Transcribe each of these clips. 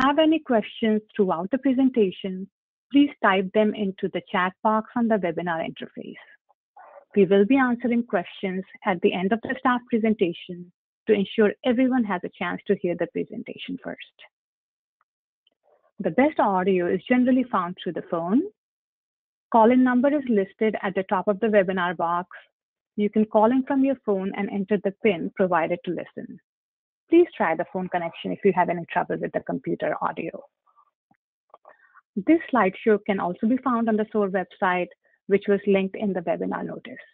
have any questions throughout the presentation, please type them into the chat box on the webinar interface. We will be answering questions at the end of the staff presentation to ensure everyone has a chance to hear the presentation first. The best audio is generally found through the phone. Call-in number is listed at the top of the webinar box. You can call in from your phone and enter the PIN provided to listen. Please try the phone connection if you have any trouble with the computer audio. This slideshow can also be found on the SORE website which was linked in the webinar notice.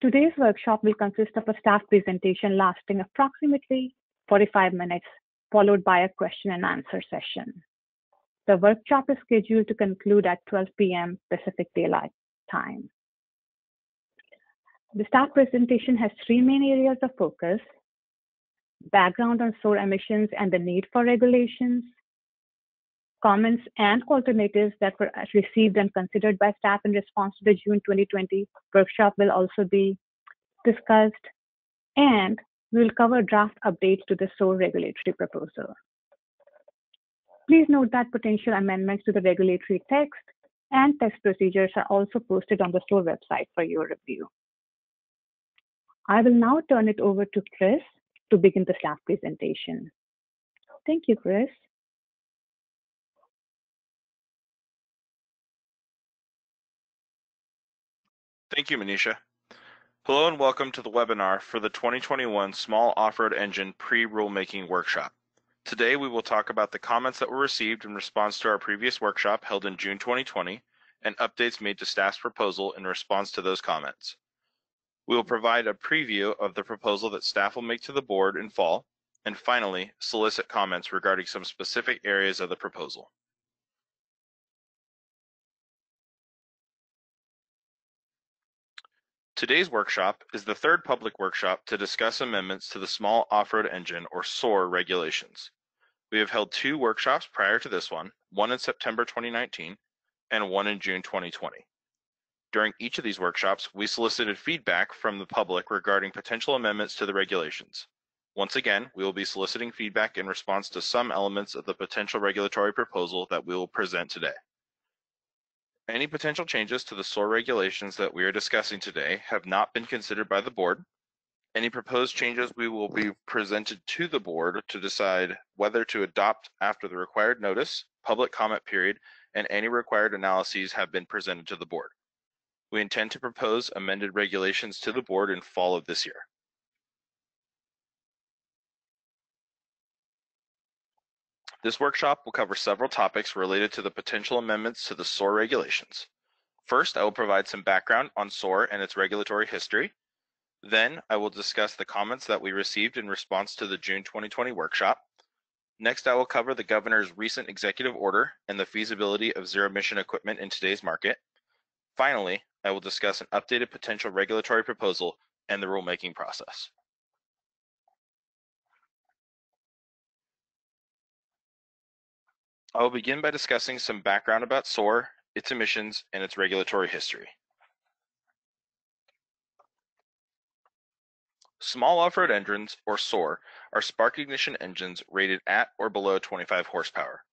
Today's workshop will consist of a staff presentation lasting approximately 45 minutes, followed by a question and answer session. The workshop is scheduled to conclude at 12 p.m. Pacific Daylight Time. The staff presentation has three main areas of focus, background on SORE emissions and the need for regulations, comments and alternatives that were received and considered by staff in response to the June 2020 workshop will also be discussed, and we will cover draft updates to the SORE regulatory proposal. Please note that potential amendments to the regulatory text and test procedures are also posted on the SORE website for your review. I will now turn it over to Chris to begin the staff presentation. Thank you, Chris. Thank you, Manisha. Hello and welcome to the webinar for the 2021 Small Off-Road Engine Pre-Rulemaking Workshop. Today we will talk about the comments that were received in response to our previous workshop held in June 2020 and updates made to staff's proposal in response to those comments. We will provide a preview of the proposal that staff will make to the board in fall, and finally, solicit comments regarding some specific areas of the proposal. Today's workshop is the third public workshop to discuss amendments to the Small Off-Road Engine or SORE regulations. We have held two workshops prior to this one, one in September 2019 and one in June 2020. During each of these workshops, we solicited feedback from the public regarding potential amendments to the regulations. Once again, we will be soliciting feedback in response to some elements of the potential regulatory proposal that we will present today. Any potential changes to the SORE regulations that we are discussing today have not been considered by the board. Any proposed changes we will be presented to the board to decide whether to adopt after the required notice, public comment period, and any required analyses have been presented to the board. We intend to propose amended regulations to the board in fall of this year. This workshop will cover several topics related to the potential amendments to the SORE regulations. First, I will provide some background on SORE and its regulatory history. Then, I will discuss the comments that we received in response to the June 2020 workshop. Next, I will cover the governor's recent executive order and the feasibility of zero emission equipment in today's market. Finally, I will discuss an updated potential regulatory proposal and the rulemaking process. I will begin by discussing some background about SORE, its emissions, and its regulatory history. Small off-road engines, or SORE, are spark ignition engines rated at or below 25 horsepower.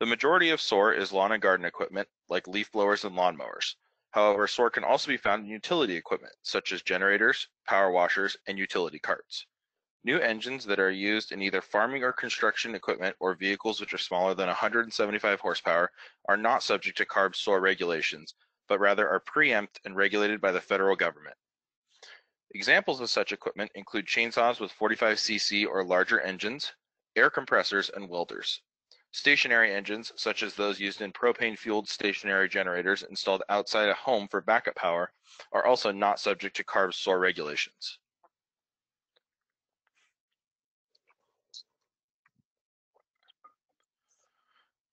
The majority of SORE is lawn and garden equipment, like leaf blowers and lawnmowers. However, SORE can also be found in utility equipment, such as generators, power washers, and utility carts. New engines that are used in either farming or construction equipment or vehicles which are smaller than 175 horsepower are not subject to CARB SORE regulations, but rather are preempt and regulated by the federal government. Examples of such equipment include chainsaws with 45cc or larger engines, air compressors, and welders. Stationary engines, such as those used in propane-fueled stationary generators installed outside a home for backup power, are also not subject to CARB SORE regulations.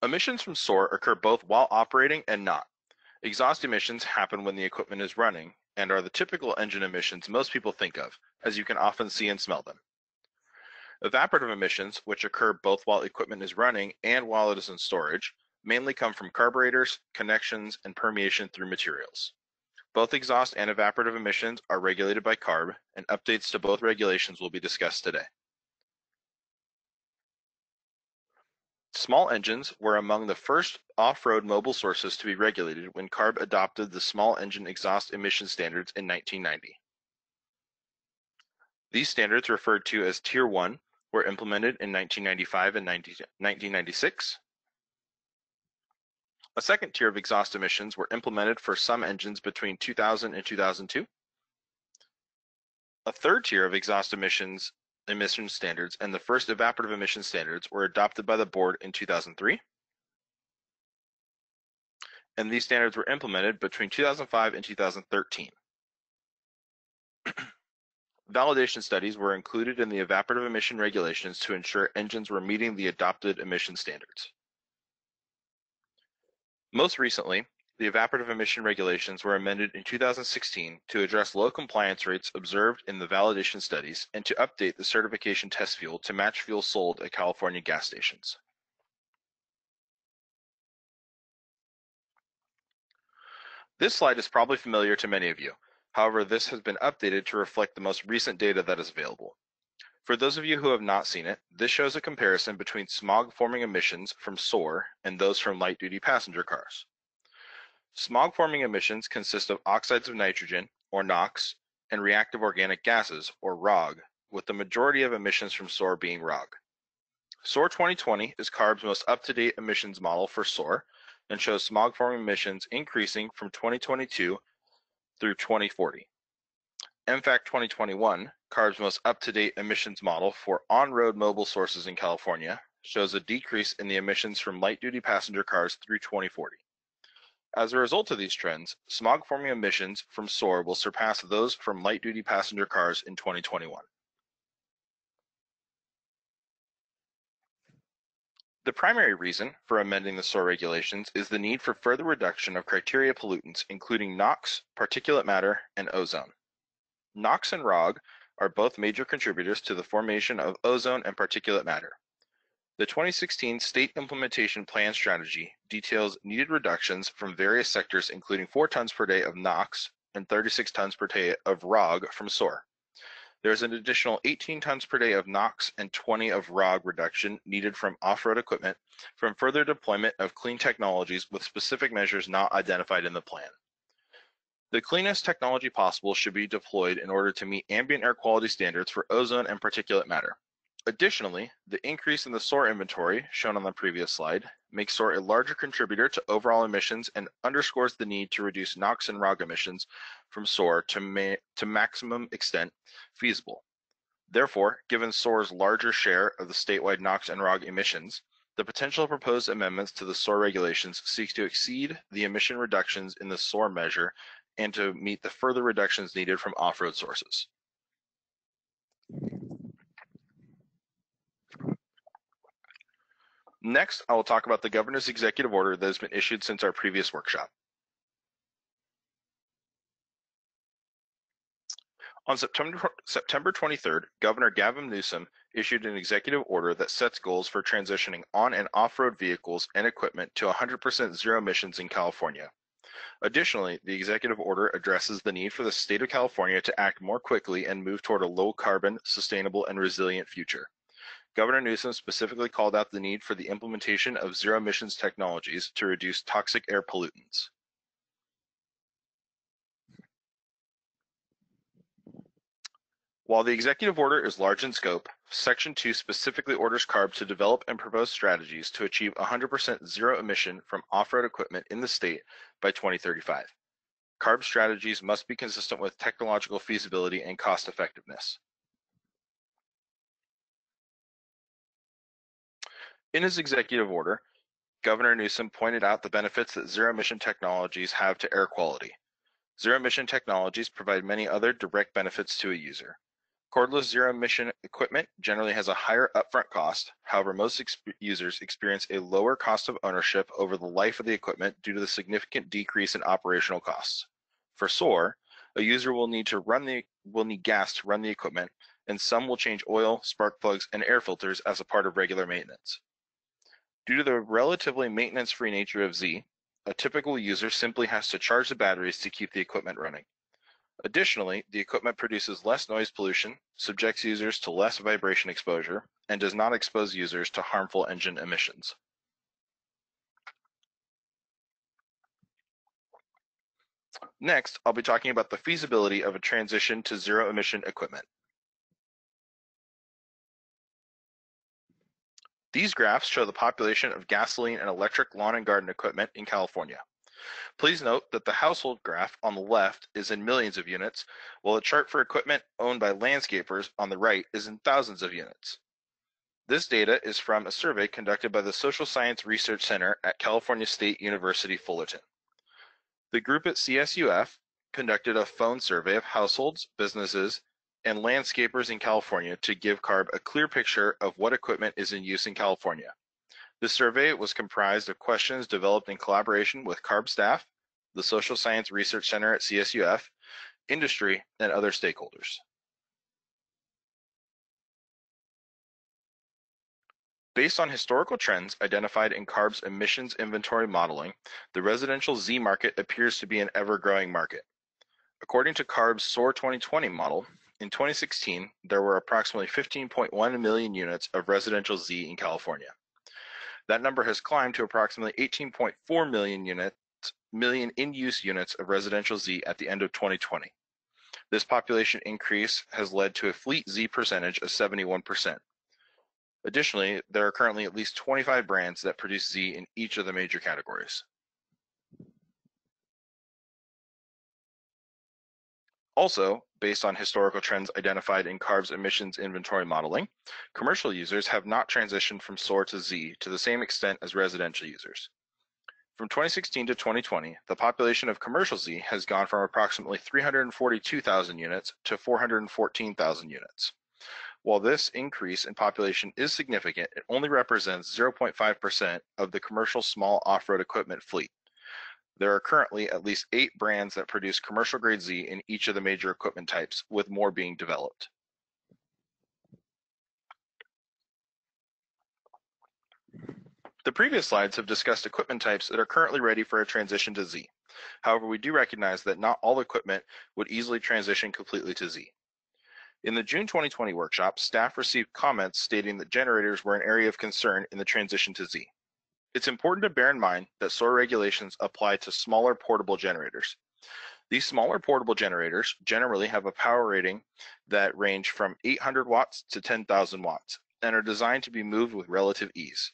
Emissions from SORE occur both while operating and not. Exhaust emissions happen when the equipment is running and are the typical engine emissions most people think of, as you can often see and smell them. Evaporative emissions, which occur both while equipment is running and while it is in storage, mainly come from carburetors, connections, and permeation through materials. Both exhaust and evaporative emissions are regulated by CARB, and updates to both regulations will be discussed today. Small engines were among the first off-road mobile sources to be regulated when CARB adopted the small engine exhaust emission standards in 1990. These standards, referred to as Tier 1, were implemented in 1995 and 19, 1996. A second tier of exhaust emissions were implemented for some engines between 2000 and 2002. A third tier of exhaust emissions emission standards and the first evaporative emission standards were adopted by the board in 2003. And these standards were implemented between 2005 and 2013. Validation studies were included in the evaporative emission regulations to ensure engines were meeting the adopted emission standards. Most recently, the evaporative emission regulations were amended in 2016 to address low compliance rates observed in the validation studies and to update the certification test fuel to match fuel sold at California gas stations. This slide is probably familiar to many of you. However, this has been updated to reflect the most recent data that is available. For those of you who have not seen it, this shows a comparison between smog-forming emissions from SORE and those from light-duty passenger cars. Smog-forming emissions consist of oxides of nitrogen, or NOx, and reactive organic gases, or ROG, with the majority of emissions from SORE being ROG. SORE 2020 is CARB's most up-to-date emissions model for SORE and shows smog-forming emissions increasing from 2022 through 2040. EMFAC 2021, CARB's most up-to-date emissions model for on-road mobile sources in California, shows a decrease in the emissions from light-duty passenger cars through 2040. As a result of these trends, smog-forming emissions from SORE will surpass those from light-duty passenger cars in 2021. The primary reason for amending the SORE regulations is the need for further reduction of criteria pollutants, including NOx, particulate matter, and ozone. NOx and ROG are both major contributors to the formation of ozone and particulate matter. The 2016 State Implementation Plan Strategy details needed reductions from various sectors including 4 tons per day of NOx and 36 tons per day of ROG from SORE. There is an additional 18 tons per day of NOx and 20 of ROG reduction needed from off-road equipment from further deployment of clean technologies with specific measures not identified in the plan. The cleanest technology possible should be deployed in order to meet ambient air quality standards for ozone and particulate matter. Additionally, the increase in the SORE inventory, shown on the previous slide, makes SORE a larger contributor to overall emissions and underscores the need to reduce NOx and ROG emissions from SORE to, ma to maximum extent feasible. Therefore, given SORE's larger share of the statewide NOx and ROG emissions, the potential proposed amendments to the SORE regulations seeks to exceed the emission reductions in the SORE measure and to meet the further reductions needed from off-road sources. Next, I will talk about the governor's executive order that has been issued since our previous workshop. On September, September 23rd, Governor Gavin Newsom issued an executive order that sets goals for transitioning on and off-road vehicles and equipment to 100% zero emissions in California. Additionally, the executive order addresses the need for the state of California to act more quickly and move toward a low carbon, sustainable, and resilient future. Governor Newsom specifically called out the need for the implementation of zero emissions technologies to reduce toxic air pollutants. While the executive order is large in scope, Section 2 specifically orders CARB to develop and propose strategies to achieve 100% zero emission from off-road equipment in the state by 2035. CARB strategies must be consistent with technological feasibility and cost effectiveness. In his executive order, Governor Newsom pointed out the benefits that zero emission technologies have to air quality. Zero emission technologies provide many other direct benefits to a user. Cordless zero emission equipment generally has a higher upfront cost. However, most exp users experience a lower cost of ownership over the life of the equipment due to the significant decrease in operational costs. For SORE, a user will need to run the will need gas to run the equipment, and some will change oil, spark plugs, and air filters as a part of regular maintenance. Due to the relatively maintenance-free nature of ZEE, a typical user simply has to charge the batteries to keep the equipment running. Additionally, the equipment produces less noise pollution, subjects users to less vibration exposure, and does not expose users to harmful engine emissions. Next, I'll be talking about the feasibility of a transition to zero emission equipment. These graphs show the population of gasoline and electric lawn and garden equipment in California. Please note that the household graph on the left is in millions of units, while the chart for equipment owned by landscapers on the right is in thousands of units. This data is from a survey conducted by the Social Science Research Center at California State University Fullerton. The group at CSUF conducted a phone survey of households, businesses, and landscapers in California to give CARB a clear picture of what equipment is in use in California. The survey was comprised of questions developed in collaboration with CARB staff, the Social Science Research Center at CSUF, industry, and other stakeholders. Based on historical trends identified in CARB's emissions inventory modeling, the residential ZEE market appears to be an ever-growing market. According to CARB's SORE 2020 model, in 2016, there were approximately 15.1 million units of residential ZEE in California. That number has climbed to approximately 18.4 million units, million in-use units of residential ZEE at the end of 2020. This population increase has led to a fleet ZEE percentage of 71%. Additionally, there are currently at least 25 brands that produce ZEE in each of the major categories. Also, based on historical trends identified in CARB's emissions inventory modeling, commercial users have not transitioned from SORE to ZEE to the same extent as residential users. From 2016 to 2020, the population of commercial ZEE has gone from approximately 342,000 units to 414,000 units. While this increase in population is significant, it only represents 0.5% of the commercial small off-road equipment fleet. There are currently at least eight brands that produce commercial grade ZEE in each of the major equipment types, with more being developed. The previous slides have discussed equipment types that are currently ready for a transition to ZEE. However, we do recognize that not all equipment would easily transition completely to ZEE. In the June 2020 workshop, staff received comments stating that generators were an area of concern in the transition to ZEE. It's important to bear in mind that SORE regulations apply to smaller portable generators. These smaller portable generators generally have a power rating that range from 800 watts to 10,000 watts and are designed to be moved with relative ease.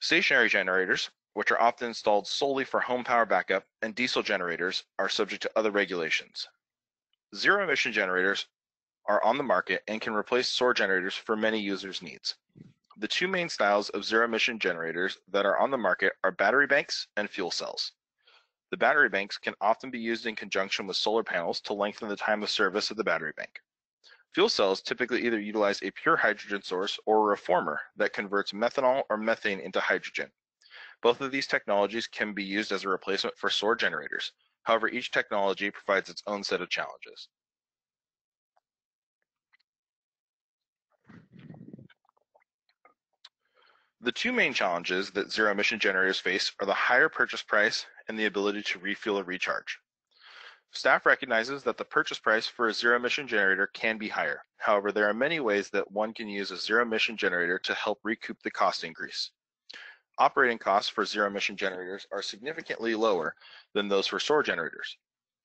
Stationary generators, which are often installed solely for home power backup, and diesel generators are subject to other regulations. Zero emission generators are on the market and can replace SORE generators for many users' needs. The two main styles of zero emission generators that are on the market are battery banks and fuel cells. The battery banks can often be used in conjunction with solar panels to lengthen the time of service of the battery bank. Fuel cells typically either utilize a pure hydrogen source or a reformer that converts methanol or methane into hydrogen. Both of these technologies can be used as a replacement for SORE generators. However, each technology provides its own set of challenges. The two main challenges that zero emission generators face are the higher purchase price and the ability to refuel or recharge. Staff recognizes that the purchase price for a zero emission generator can be higher. However, there are many ways that one can use a zero emission generator to help recoup the cost increase. Operating costs for zero emission generators are significantly lower than those for SORE generators.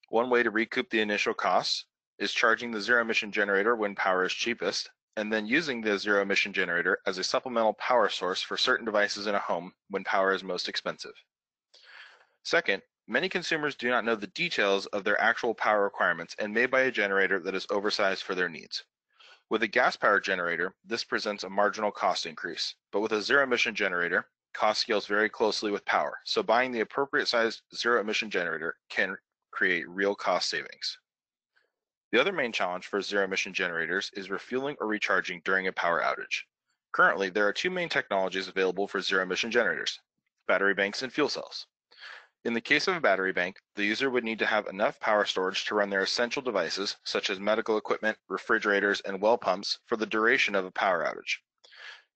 One way to recoup the initial costs is charging the zero emission generator when power is cheapest and then using the zero emission generator as a supplemental power source for certain devices in a home when power is most expensive. Second, many consumers do not know the details of their actual power requirements and may buy a generator that is oversized for their needs. With a gas powered generator, this presents a marginal cost increase, but with a zero emission generator, cost scales very closely with power, so buying the appropriate sized zero emission generator can create real cost savings. The other main challenge for zero emission generators is refueling or recharging during a power outage. Currently, there are two main technologies available for zero emission generators, battery banks and fuel cells. In the case of a battery bank, the user would need to have enough power storage to run their essential devices, such as medical equipment, refrigerators, and well pumps, for the duration of a power outage.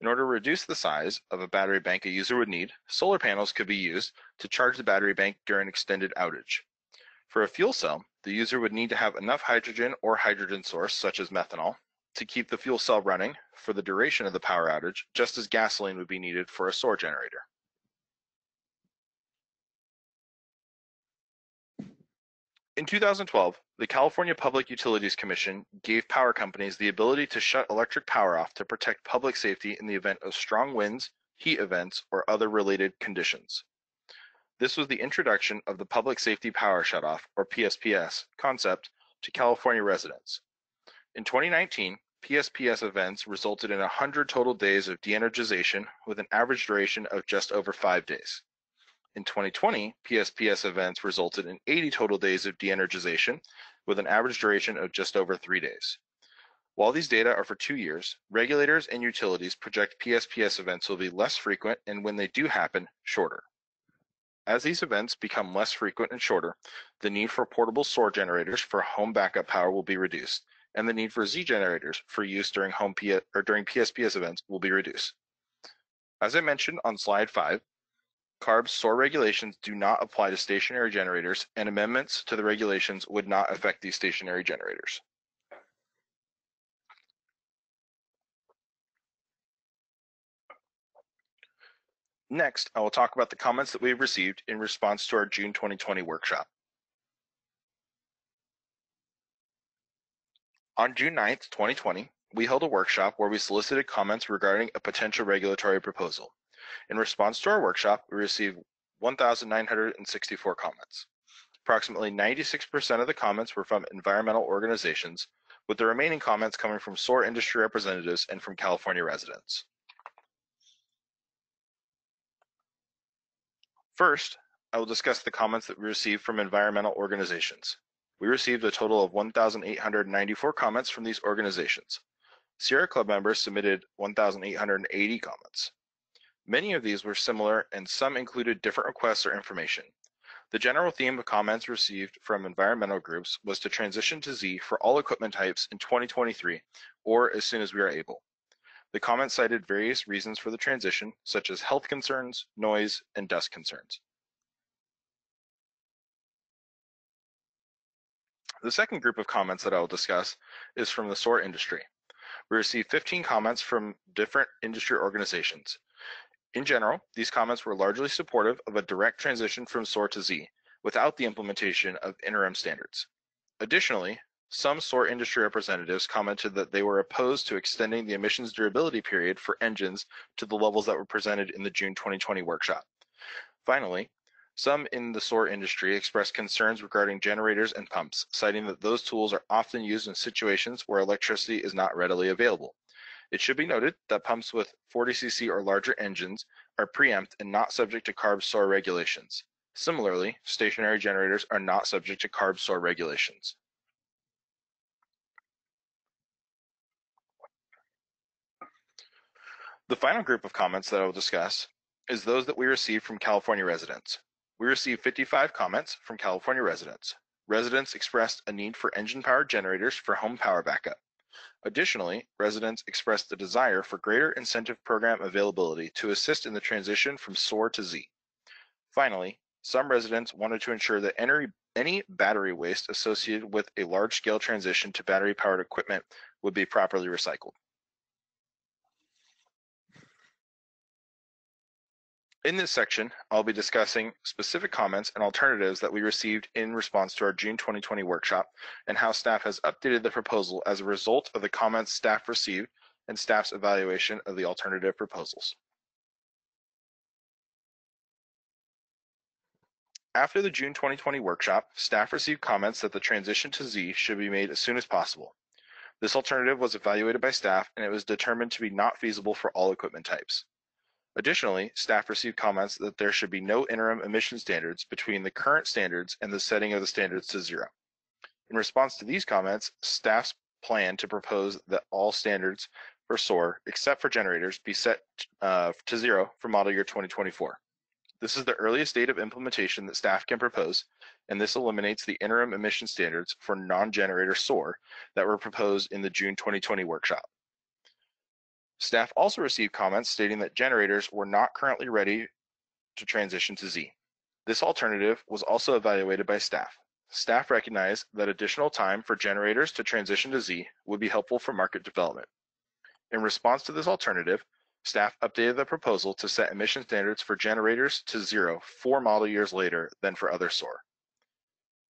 In order to reduce the size of a battery bank a user would need, solar panels could be used to charge the battery bank during an extended outage. For a fuel cell, the user would need to have enough hydrogen or hydrogen source, such as methanol, to keep the fuel cell running for the duration of the power outage, just as gasoline would be needed for a SORE generator. In 2012, the California Public Utilities Commission gave power companies the ability to shut electric power off to protect public safety in the event of strong winds, heat events, or other related conditions. This was the introduction of the Public Safety Power Shutoff, or PSPS, concept to California residents. In 2019, PSPS events resulted in 100 total days of de-energization with an average duration of just over five days. In 2020, PSPS events resulted in 80 total days of de-energization with an average duration of just over three days. While these data are for two years, regulators and utilities project PSPS events will be less frequent and when they do happen, shorter. As these events become less frequent and shorter, the need for portable SORE generators for home backup power will be reduced, and the need for ZEE generators for use during home P or during PSPS events will be reduced. As I mentioned on slide five, CARB's SORE regulations do not apply to stationary generators, and amendments to the regulations would not affect these stationary generators. Next, I will talk about the comments that we've received in response to our June 2020 workshop. On June 9th, 2020, we held a workshop where we solicited comments regarding a potential regulatory proposal. In response to our workshop, we received 1,964 comments. Approximately 96% of the comments were from environmental organizations, with the remaining comments coming from SORE industry representatives and from California residents. First, I will discuss the comments that we received from environmental organizations. We received a total of 1,894 comments from these organizations. Sierra Club members submitted 1,880 comments. Many of these were similar and some included different requests or information. The general theme of comments received from environmental groups was to transition to ZEE for all equipment types in 2023 or as soon as we are able. The comments cited various reasons for the transition, such as health concerns, noise, and dust concerns. The second group of comments that I will discuss is from the SORE industry. We received 15 comments from different industry organizations. In general, these comments were largely supportive of a direct transition from SORE to ZEE without the implementation of interim standards. Additionally, some SORE industry representatives commented that they were opposed to extending the emissions durability period for engines to the levels that were presented in the June 2020 workshop. Finally, some in the SORE industry expressed concerns regarding generators and pumps, citing that those tools are often used in situations where electricity is not readily available. It should be noted that pumps with 40cc or larger engines are preempt and not subject to CARB SORE regulations. Similarly, stationary generators are not subject to CARB SORE regulations. The final group of comments that I will discuss is those that we received from California residents. We received 55 comments from California residents. Residents expressed a need for engine-powered generators for home power backup. Additionally, residents expressed the desire for greater incentive program availability to assist in the transition from SORE to ZEE. Finally, some residents wanted to ensure that any, any battery waste associated with a large-scale transition to battery-powered equipment would be properly recycled. In this section, I'll be discussing specific comments and alternatives that we received in response to our June 2020 workshop and how staff has updated the proposal as a result of the comments staff received and staff's evaluation of the alternative proposals. After the June 2020 workshop, staff received comments that the transition to ZEE should be made as soon as possible. This alternative was evaluated by staff and it was determined to be not feasible for all equipment types. Additionally, staff received comments that there should be no interim emission standards between the current standards and the setting of the standards to zero. In response to these comments, staff's plan to propose that all standards for SORE, except for generators, be set uh, to zero for model year 2024. This is the earliest date of implementation that staff can propose, and this eliminates the interim emission standards for non-generator SORE that were proposed in the June 2020 workshop. Staff also received comments stating that generators were not currently ready to transition to ZEE. This alternative was also evaluated by staff. Staff recognized that additional time for generators to transition to ZEE would be helpful for market development. In response to this alternative, staff updated the proposal to set emission standards for generators to zero four model years later than for other SORE.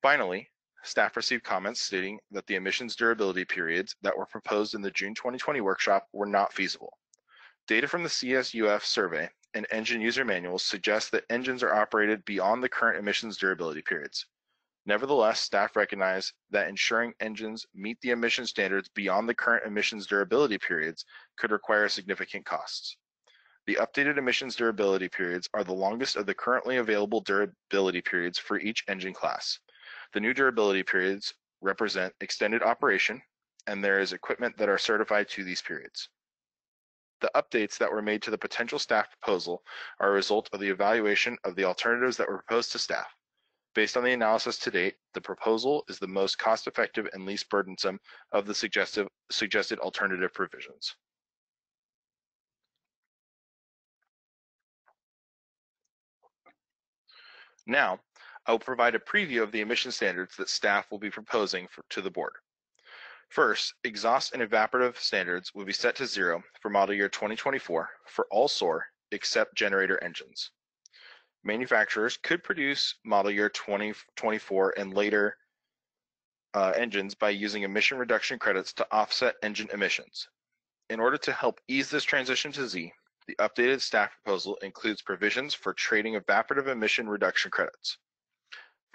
Finally, staff received comments stating that the emissions durability periods that were proposed in the June 2020 workshop were not feasible. Data from the CSUF survey and engine user manuals suggest that engines are operated beyond the current emissions durability periods. Nevertheless, staff recognize that ensuring engines meet the emission standards beyond the current emissions durability periods could require significant costs. The updated emissions durability periods are the longest of the currently available durability periods for each engine class. The new durability periods represent extended operation, and there is equipment that are certified to these periods. The updates that were made to the potential staff proposal are a result of the evaluation of the alternatives that were proposed to staff. Based on the analysis to date, the proposal is the most cost-effective and least burdensome of the suggested, alternative provisions. Now, I will provide a preview of the emission standards that staff will be proposing for, to the board. First, exhaust and evaporative standards will be set to zero for model year 2024 for all SORE except generator engines. Manufacturers could produce model year 2024 and later uh, engines by using emission reduction credits to offset engine emissions. In order to help ease this transition to ZEE, the updated staff proposal includes provisions for trading evaporative emission reduction credits.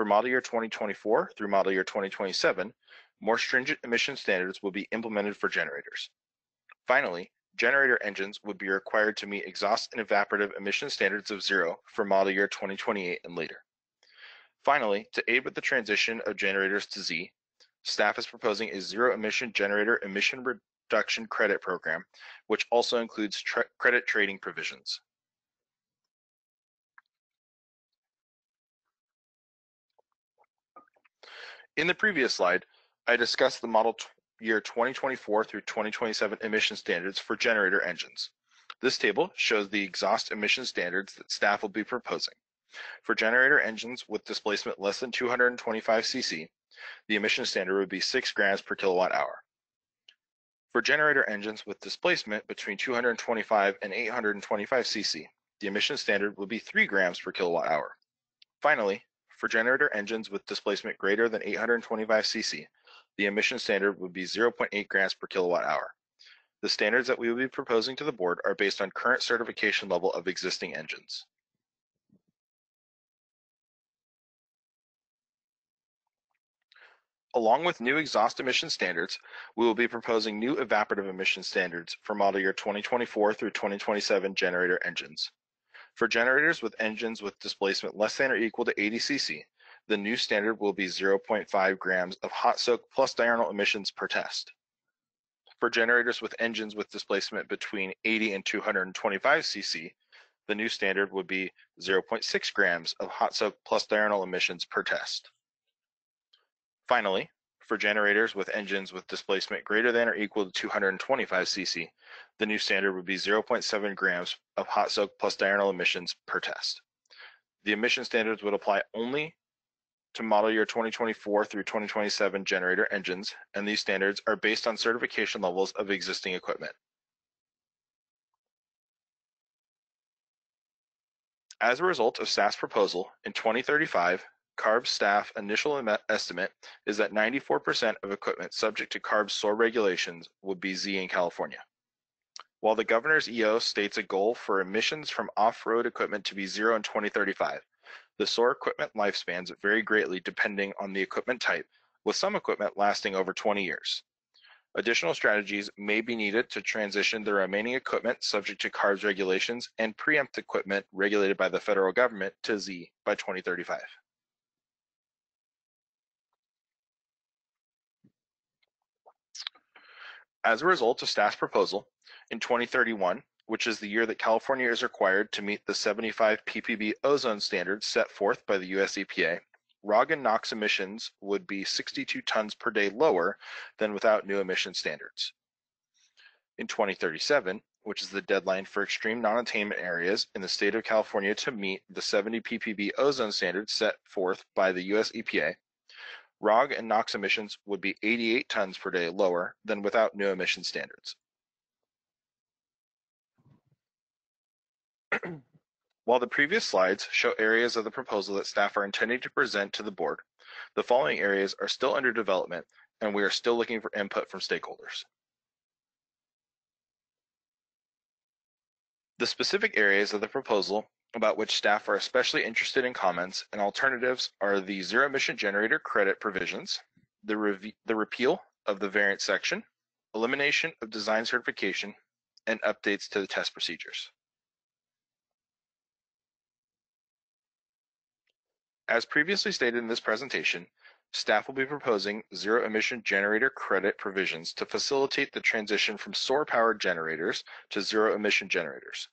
For model year 2024 through model year 2027, more stringent emission standards will be implemented for generators. Finally, generator engines would be required to meet exhaust and evaporative emission standards of zero for model year 2028 and later. Finally, to aid with the transition of generators to ZEE, staff is proposing a zero emission generator emission reduction credit program, which also includes tra credit trading provisions. In the previous slide, I discussed the model year 2024 through 2027 emission standards for generator engines. This table shows the exhaust emission standards that staff will be proposing. For generator engines with displacement less than 225 cc, the emission standard would be 6 grams per kilowatt hour. For generator engines with displacement between 225 and 825 cc, the emission standard would be 3 grams per kilowatt hour. Finally, for generator engines with displacement greater than 825 cc, the emission standard would be 0.8 grams per kilowatt hour. The standards that we will be proposing to the board are based on current certification level of existing engines. Along with new exhaust emission standards, we will be proposing new evaporative emission standards for model year 2024 through 2027 generator engines. For generators with engines with displacement less than or equal to 80 cc, the new standard will be 0.5 grams of hot soak plus diurnal emissions per test. For generators with engines with displacement between 80 and 225 cc, the new standard would be 0.6 grams of hot soak plus diurnal emissions per test. Finally, for generators with engines with displacement greater than or equal to 225 cc, the new standard would be 0.7 grams of hot soak plus diurnal emissions per test. The emission standards would apply only to model year 2024 through 2027 generator engines, and these standards are based on certification levels of existing equipment. As a result of SAF's proposal, in 2035, CARB's staff initial estimate is that 94% of equipment subject to CARB's SORE regulations would be ZEE in California. While the governor's EO states a goal for emissions from off-road equipment to be zero in 2035, the SORE equipment lifespans vary greatly depending on the equipment type, with some equipment lasting over 20 years. Additional strategies may be needed to transition the remaining equipment subject to CARB's regulations and preempt equipment regulated by the federal government to ZEE by 2035. As a result of staff's proposal, in 2031, which is the year that California is required to meet the 75 ppb ozone standards set forth by the US EPA, ROG and NOx emissions would be 62 tons per day lower than without new emission standards. In 2037, which is the deadline for extreme non-attainment areas in the state of California to meet the 70 ppb ozone standards set forth by the US EPA, ROG and NOx emissions would be 88 tons per day lower than without new emission standards. While the previous slides show areas of the proposal that staff are intending to present to the board, The following areas are still under development and we are still looking for input from stakeholders. The specific areas of the proposal about which staff are especially interested in comments and alternatives are the zero emission generator credit provisions, the, the repeal of the variant section, elimination of design certification, and updates to the test procedures. As previously stated in this presentation, staff will be proposing zero emission generator credit provisions to facilitate the transition from solar powered generators to zero emission generators.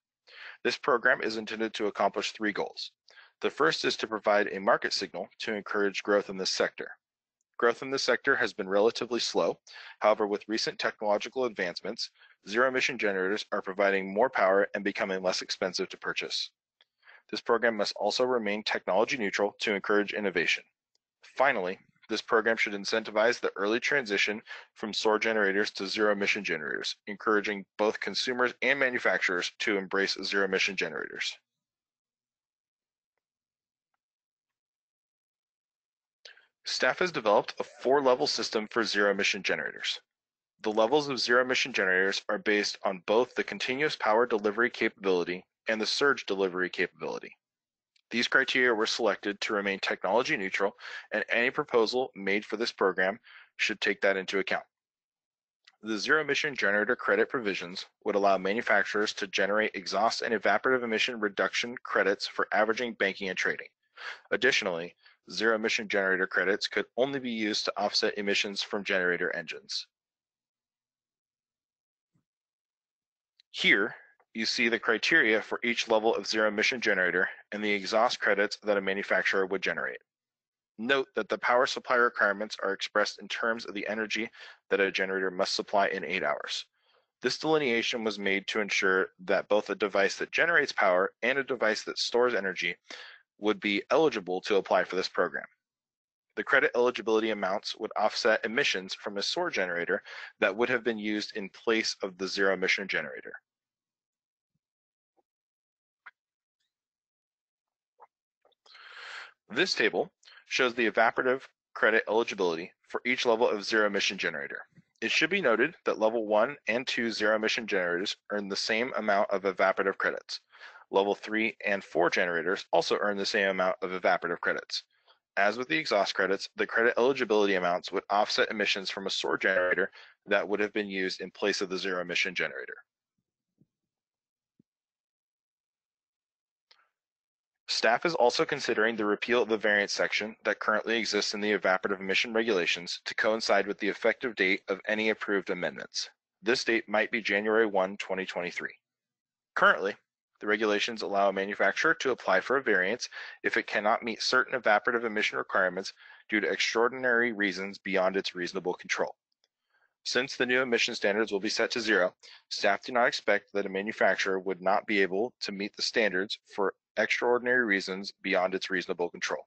This program is intended to accomplish three goals. The first is to provide a market signal to encourage growth in this sector. Growth in this sector has been relatively slow. However, with recent technological advancements, zero emission generators are providing more power and becoming less expensive to purchase. This program must also remain technology neutral to encourage innovation. Finally, this program should incentivize the early transition from SORE generators to zero emission generators, encouraging both consumers and manufacturers to embrace zero emission generators. Staff has developed a four level system for zero emission generators. The levels of zero emission generators are based on both the continuous power delivery capability and the surge delivery capability. These criteria were selected to remain technology neutral, and any proposal made for this program should take that into account. The zero emission generator credit provisions would allow manufacturers to generate exhaust and evaporative emission reduction credits for averaging, banking, and trading. Additionally, zero emission generator credits could only be used to offset emissions from generator engines. Here, you see the criteria for each level of zero emission generator and the exhaust credits that a manufacturer would generate. Note that the power supply requirements are expressed in terms of the energy that a generator must supply in eight hours. This delineation was made to ensure that both a device that generates power and a device that stores energy would be eligible to apply for this program. The credit eligibility amounts would offset emissions from a SORE generator that would have been used in place of the zero emission generator. This table shows the evaporative credit eligibility for each level of zero emission generator. It should be noted that level 1 and 2 zero emission generators earn the same amount of evaporative credits. Level 3 and 4 generators also earn the same amount of evaporative credits. As with the exhaust credits, the credit eligibility amounts would offset emissions from a SORE generator that would have been used in place of the zero emission generator. Staff is also considering the repeal of the variance section that currently exists in the evaporative emission regulations to coincide with the effective date of any approved amendments. This date might be January 1, 2023. Currently, the regulations allow a manufacturer to apply for a variance if it cannot meet certain evaporative emission requirements due to extraordinary reasons beyond its reasonable control. Since the new emission standards will be set to zero, staff do not expect that a manufacturer would not be able to meet the standards for extraordinary reasons beyond its reasonable control.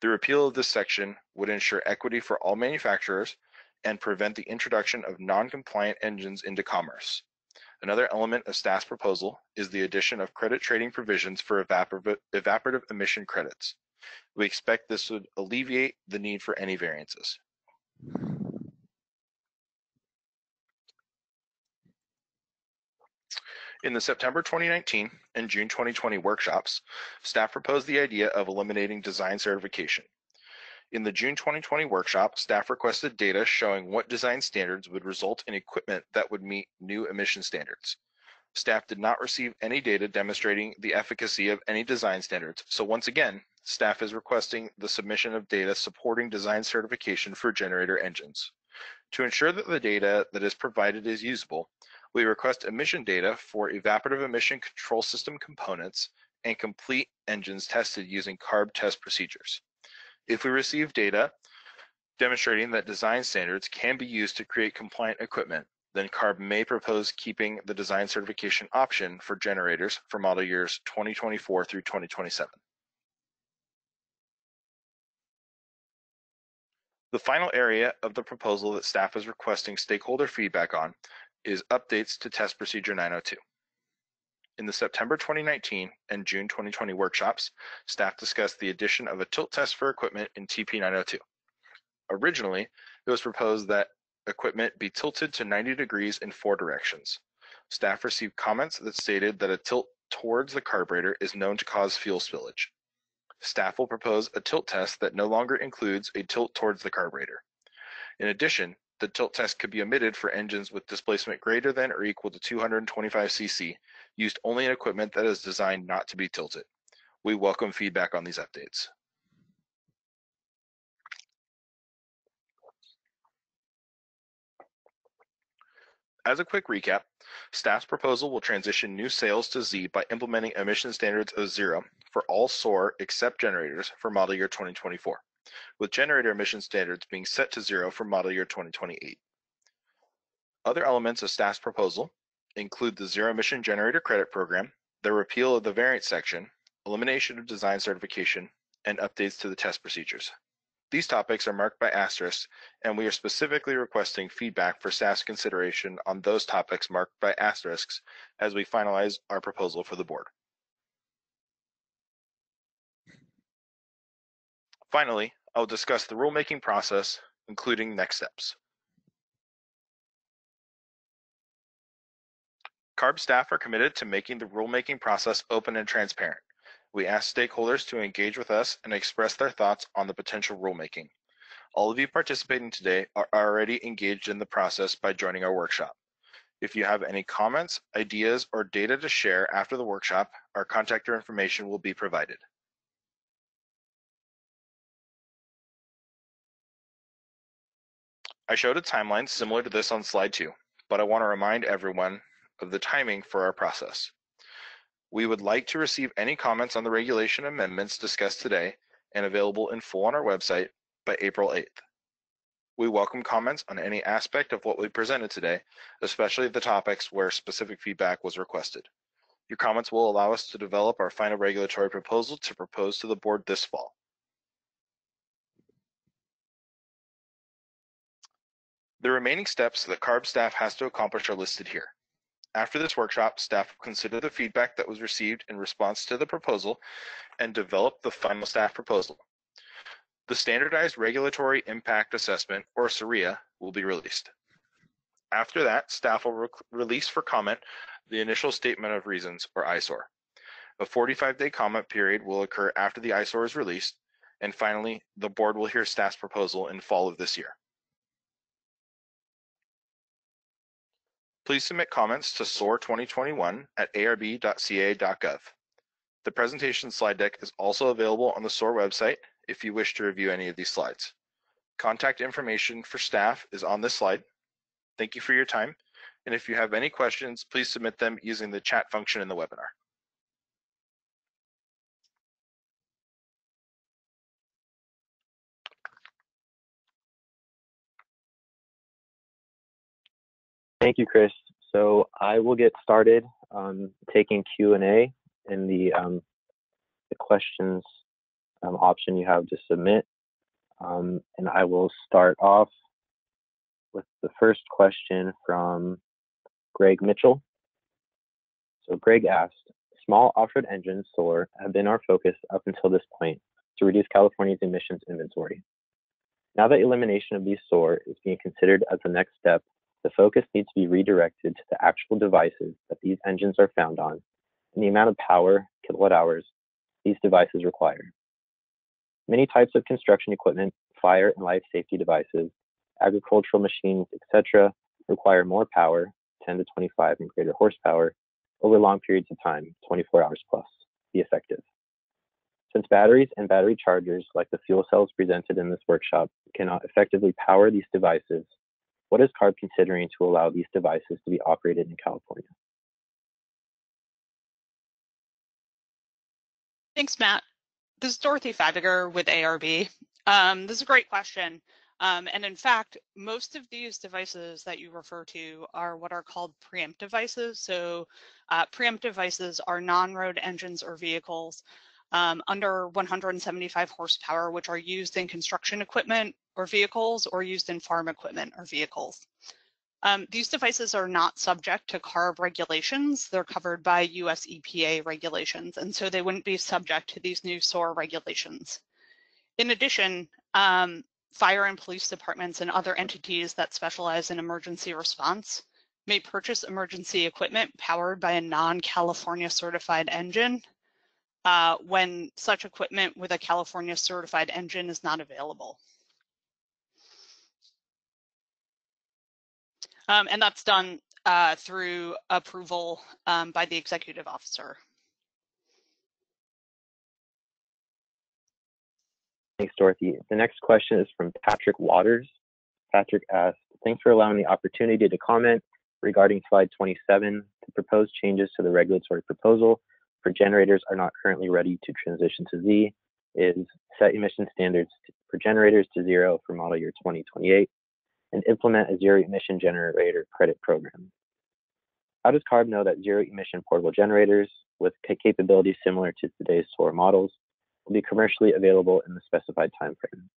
The repeal of this section would ensure equity for all manufacturers and prevent the introduction of non-compliant engines into commerce. Another element of staff's proposal is the addition of credit trading provisions for evapor evaporative emission credits. We expect this would alleviate the need for any variances. In the September 2019 and June 2020 workshops, staff proposed the idea of eliminating design certification. In the June 2020 workshop, staff requested data showing what design standards would result in equipment that would meet new emission standards. Staff did not receive any data demonstrating the efficacy of any design standards, so once again, staff is requesting the submission of data supporting design certification for generator engines. To ensure that the data that is provided is usable, we request emission data for evaporative emission control system components and complete engines tested using CARB test procedures. If we receive data demonstrating that design standards can be used to create compliant equipment, then CARB may propose keeping the design certification option for generators for model years 2024 through 2027. The final area of the proposal that staff is requesting stakeholder feedback on is updates to test procedure 902. In the September 2019 and June 2020 workshops, staff discussed the addition of a tilt test for equipment in TP 902. Originally, it was proposed that equipment be tilted to 90 degrees in four directions. Staff received comments that stated that a tilt towards the carburetor is known to cause fuel spillage. Staff will propose a tilt test that no longer includes a tilt towards the carburetor. In addition, the tilt test could be omitted for engines with displacement greater than or equal to 225 cc, used only in equipment that is designed not to be tilted. We welcome feedback on these updates. As a quick recap, staff's proposal will transition new sales to ZEE by implementing emission standards of zero for all SORE except generators for model year 2024, with generator emission standards being set to zero for model year 2028. Other elements of staff's proposal include the zero emission generator credit program, the repeal of the variant section, elimination of design certification, and updates to the test procedures. These topics are marked by asterisks, and we are specifically requesting feedback for staff's consideration on those topics marked by asterisks as we finalize our proposal for the board. Finally, I'll discuss the rulemaking process, including next steps. CARB staff are committed to making the rulemaking process open and transparent. We ask stakeholders to engage with us and express their thoughts on the potential rulemaking. All of you participating today are already engaged in the process by joining our workshop. If you have any comments, ideas, or data to share after the workshop, our contact information will be provided. I showed a timeline similar to this on slide two, but I want to remind everyone of the timing for our process. We would like to receive any comments on the regulation amendments discussed today and available in full on our website by April 8th. We welcome comments on any aspect of what we presented today, especially the topics where specific feedback was requested. Your comments will allow us to develop our final regulatory proposal to propose to the board this fall. The remaining steps that CARB staff has to accomplish are listed here. After this workshop, staff will consider the feedback that was received in response to the proposal and develop the final staff proposal. The Standardized Regulatory Impact Assessment, or SRIA, will be released. After that, staff will re release for comment the initial statement of reasons, or ISOR. A 45-day comment period will occur after the ISOR is released, and finally, the board will hear staff's proposal in fall of this year. Please submit comments to SORE 2021 at arb.ca.gov. The presentation slide deck is also available on the SORE website if you wish to review any of these slides. Contact information for staff is on this slide. Thank you for your time. And if you have any questions, please submit them using the chat function in the webinar. Thank you, Chris. So I will get started um, taking Q&A in the, um, the questions um, option you have to submit. Um, and I will start off with the first question from Greg Mitchell. So Greg asked, small off-road engines, SORE, have been our focus up until this point to reduce California's emissions inventory. Now that elimination of these SORE is being considered as the next step the focus needs to be redirected to the actual devices that these engines are found on and the amount of power, kilowatt hours, these devices require. Many types of construction equipment, fire and life safety devices, agricultural machines, etc., require more power, 10 to 25 and greater horsepower, over long periods of time, 24 hours plus, to be effective. Since batteries and battery chargers, like the fuel cells presented in this workshop, cannot effectively power these devices what is CARB considering to allow these devices to be operated in California? Thanks, Matt. This is Dorothy Fadiger with ARB. Um, this is a great question. Um, and in fact, most of these devices that you refer to are what are called preempt devices. So uh, preempt devices are non-road engines or vehicles um, under 175 horsepower, which are used in construction equipment or vehicles or used in farm equipment or vehicles. Um, these devices are not subject to CARB regulations. They're covered by US EPA regulations, and so they wouldn't be subject to these new SORE regulations. In addition, um, fire and police departments and other entities that specialize in emergency response may purchase emergency equipment powered by a non-California certified engine uh, when such equipment with a California certified engine is not available. Um, and that's done uh, through approval um, by the executive officer. Thanks, Dorothy. The next question is from Patrick Waters. Patrick asks, thanks for allowing the opportunity to comment regarding slide 27. The proposed changes to the regulatory proposal for generators are not currently ready to transition to ZEE is set emission standards for generators to zero for model year 2028 and implement a zero emission generator credit program. How does CARB know that zero emission portable generators with capabilities similar to today's SORE models will be commercially available in the specified timeframe?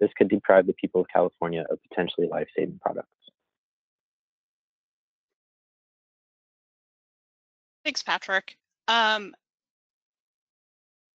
This could deprive the people of California of potentially life-saving products. Thanks, Patrick. Um,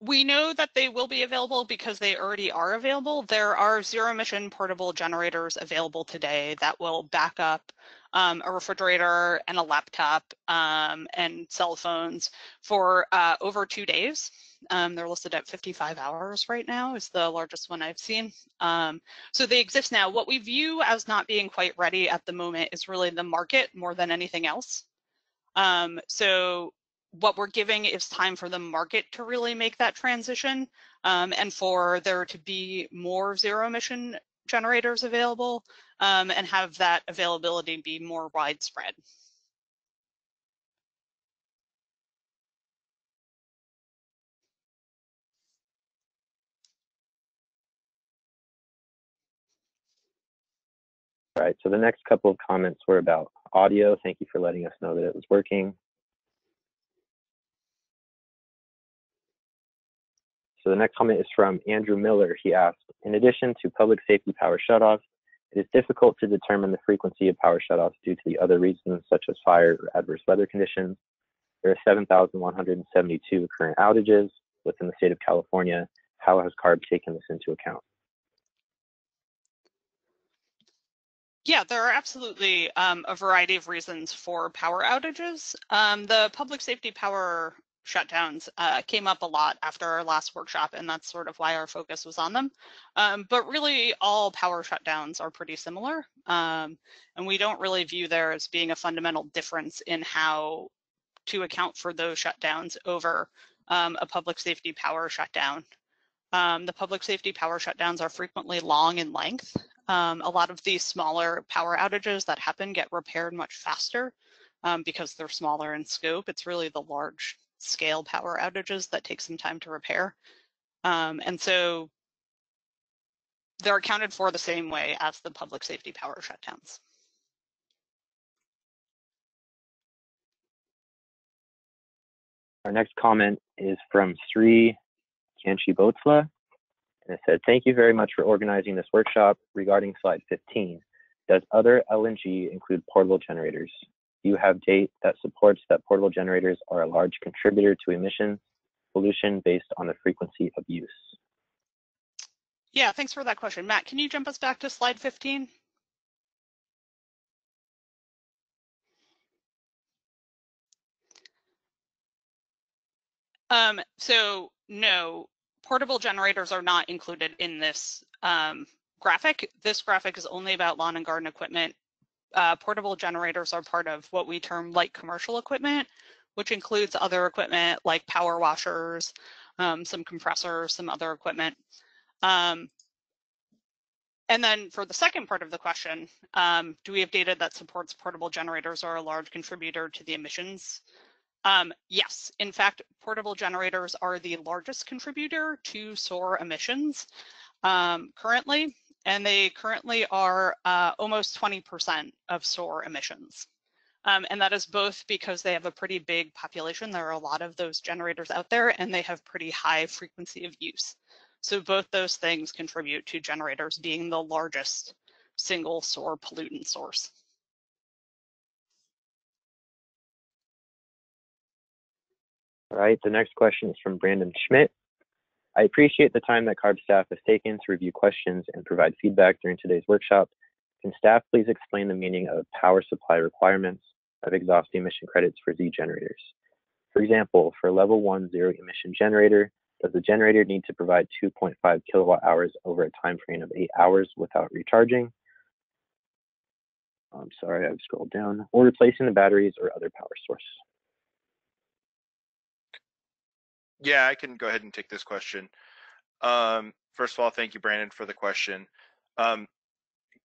we know that they will be available because they already are available. There are zero emission portable generators available today that will back up um, a refrigerator and a laptop um, and cell phones for uh, over two days. Um, they're listed at 55 hours right now is the largest one I've seen. Um, so they exist now. What we view as not being quite ready at the moment is really the market more than anything else. Um, so what we're giving is time for the market to really make that transition um, and for there to be more zero emission generators available um, and have that availability be more widespread. All right, so the next couple of comments were about audio. Thank you for letting us know that it was working. So the next comment is from Andrew Miller. He asked, in addition to public safety power shutoffs, it is difficult to determine the frequency of power shutoffs due to the other reasons such as fire or adverse weather conditions. There are 7,172 current outages within the state of California. How has CARB taken this into account? Yeah, there are absolutely um, a variety of reasons for power outages. Um, the public safety power shutdowns uh, came up a lot after our last workshop, and that's sort of why our focus was on them. Um, but really, all power shutdowns are pretty similar, um, and we don't really view there as being a fundamental difference in how to account for those shutdowns over um, a public safety power shutdown. Um, the public safety power shutdowns are frequently long in length. Um, a lot of these smaller power outages that happen get repaired much faster um, because they're smaller in scope. It's really the large scale power outages that take some time to repair. Um, and so they're accounted for the same way as the public safety power shutdowns. Our next comment is from Sri Kanchi Botsla. And it said, thank you very much for organizing this workshop regarding slide 15. Does other LNG include portable generators? You have data that supports that portable generators are a large contributor to emissions pollution based on the frequency of use? Yeah, thanks for that question. Matt, can you jump us back to slide 15? Um, so no, portable generators are not included in this um, graphic. This graphic is only about lawn and garden equipment uh, portable generators are part of what we term light commercial equipment, which includes other equipment like power washers, um, some compressors, some other equipment. Um, and then for the second part of the question, um, do we have data that supports portable generators are a large contributor to the emissions? Um, yes, in fact, portable generators are the largest contributor to SORE emissions um, currently and they currently are uh, almost 20% of SORE emissions. Um, and that is both because they have a pretty big population. There are a lot of those generators out there and they have pretty high frequency of use. So both those things contribute to generators being the largest single SORE pollutant source. All right, the next question is from Brandon Schmidt. I appreciate the time that CARB staff has taken to review questions and provide feedback during today's workshop. Can staff please explain the meaning of power supply requirements of exhaust emission credits for ZEE generators? For example, for a level one zero emission generator, does the generator need to provide 2.5 kilowatt hours over a time frame of eight hours without recharging? I'm sorry, I've scrolled down. Or replacing the batteries or other power source. Yeah, I can go ahead and take this question. Um, first of all, thank you, Brandon, for the question. Um,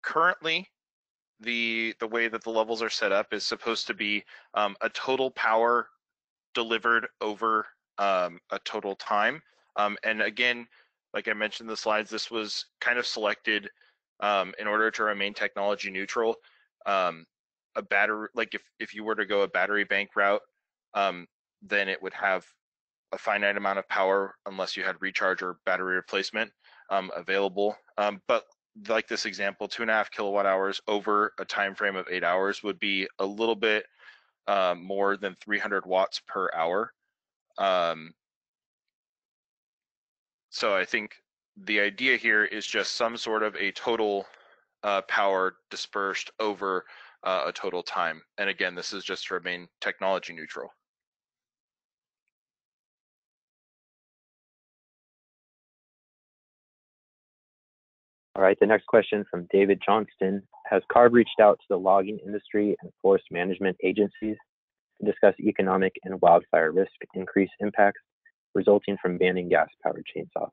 currently, the the way that the levels are set up is supposed to be um, a total power delivered over um, a total time. Um, and again, like I mentioned in the slides, this was kind of selected um, in order to remain technology neutral. Um, a battery, like if, if you were to go a battery bank route, um, then it would have a finite amount of power unless you had recharge or battery replacement um, available. Um, but like this example, two and a half kilowatt hours over a time frame of eight hours would be a little bit uh, more than 300 watts per hour. Um, so I think the idea here is just some sort of a total uh, power dispersed over uh, a total time. And again, this is just to remain technology neutral. All right, the next question from David Johnston. Has CARB reached out to the logging industry and forest management agencies to discuss economic and wildfire risk increase impacts resulting from banning gas-powered chainsaws?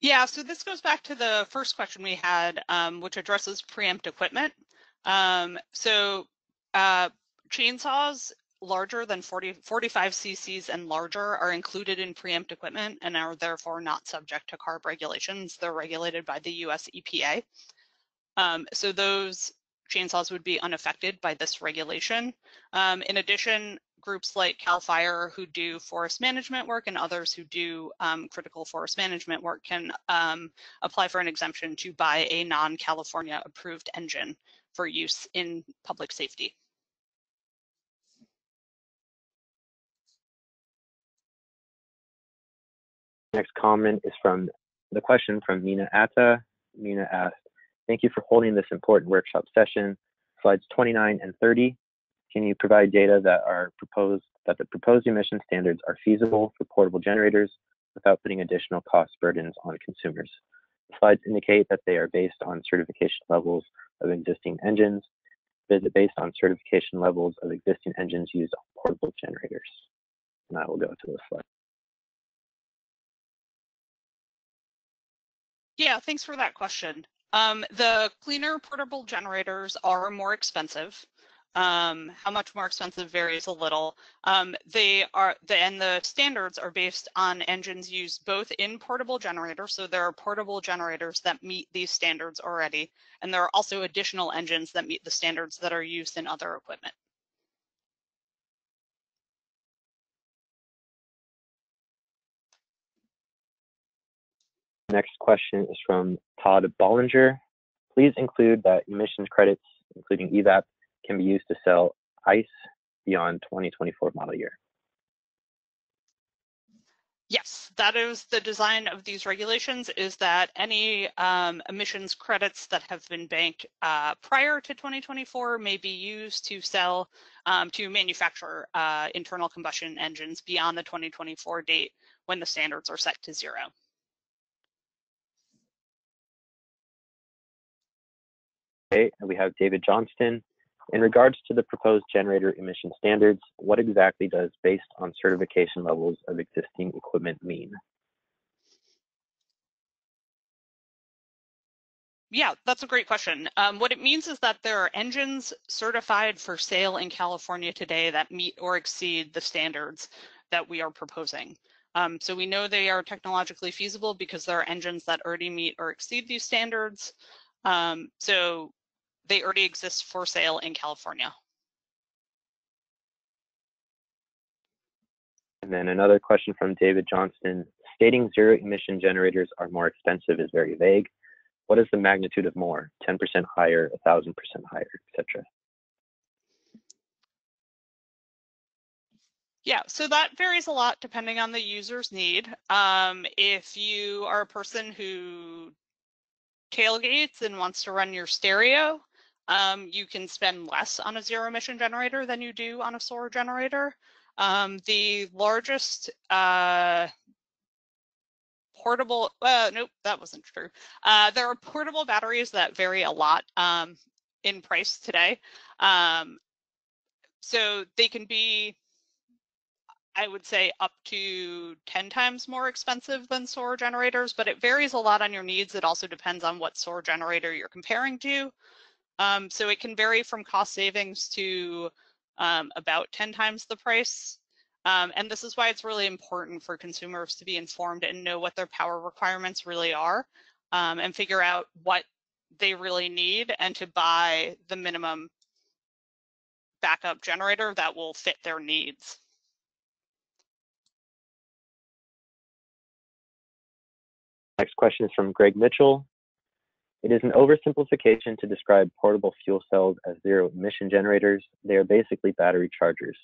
Yeah, so this goes back to the first question we had, um, which addresses preempt equipment. Um, so uh, chainsaws larger than 40, 45 cc's and larger are included in preempt equipment and are therefore not subject to CARB regulations. They're regulated by the US EPA. Um, so those chainsaws would be unaffected by this regulation. Um, in addition, groups like CAL FIRE who do forest management work and others who do um, critical forest management work can um, apply for an exemption to buy a non-California approved engine for use in public safety. Next comment is from the question from Mina Atta. Mina asked, thank you for holding this important workshop session. Slides 29 and 30, can you provide data that are proposed that the proposed emission standards are feasible for portable generators without putting additional cost burdens on consumers? The slides indicate that they are based on certification levels of existing engines, based on certification levels of existing engines used on portable generators. And I will go to the slide. Yeah, thanks for that question. Um, the cleaner portable generators are more expensive. Um, how much more expensive varies a little. Um, they are the and the standards are based on engines used both in portable generators. So there are portable generators that meet these standards already, and there are also additional engines that meet the standards that are used in other equipment. Next question is from Todd Bollinger. Please include that emissions credits, including EVAP, can be used to sell ICE beyond 2024 model year. Yes, that is the design of these regulations is that any um, emissions credits that have been banked uh, prior to 2024 may be used to sell, um, to manufacture uh, internal combustion engines beyond the 2024 date when the standards are set to zero. And we have David Johnston. In regards to the proposed generator emission standards, what exactly does based on certification levels of existing equipment mean? Yeah, that's a great question. Um, what it means is that there are engines certified for sale in California today that meet or exceed the standards that we are proposing. Um, so we know they are technologically feasible because there are engines that already meet or exceed these standards. Um, so they already exist for sale in California. And then another question from David Johnston. Stating zero emission generators are more expensive is very vague. What is the magnitude of more? 10% higher, 1000% higher, etc. Yeah, so that varies a lot depending on the user's need. Um, if you are a person who tailgates and wants to run your stereo, um, you can spend less on a zero emission generator than you do on a solar generator. Um, the largest uh, portable, uh, nope, that wasn't true. Uh, there are portable batteries that vary a lot um, in price today. Um, so they can be I would say up to 10 times more expensive than solar generators, but it varies a lot on your needs. It also depends on what solar generator you're comparing to. Um, so it can vary from cost savings to um, about 10 times the price. Um, and this is why it's really important for consumers to be informed and know what their power requirements really are um, and figure out what they really need and to buy the minimum backup generator that will fit their needs. Next question is from Greg Mitchell. It is an oversimplification to describe portable fuel cells as zero emission generators. They are basically battery chargers.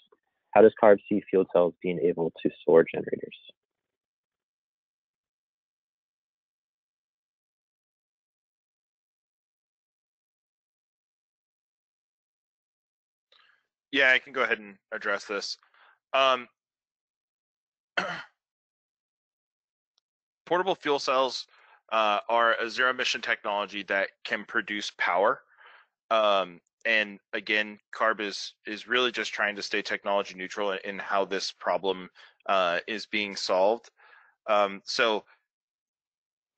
How does CARB see fuel cells being able to store generators? Yeah, I can go ahead and address this. Um, portable fuel cells uh, are a zero emission technology that can produce power. Um, and again, CARB is is really just trying to stay technology neutral in, in how this problem uh, is being solved. Um, so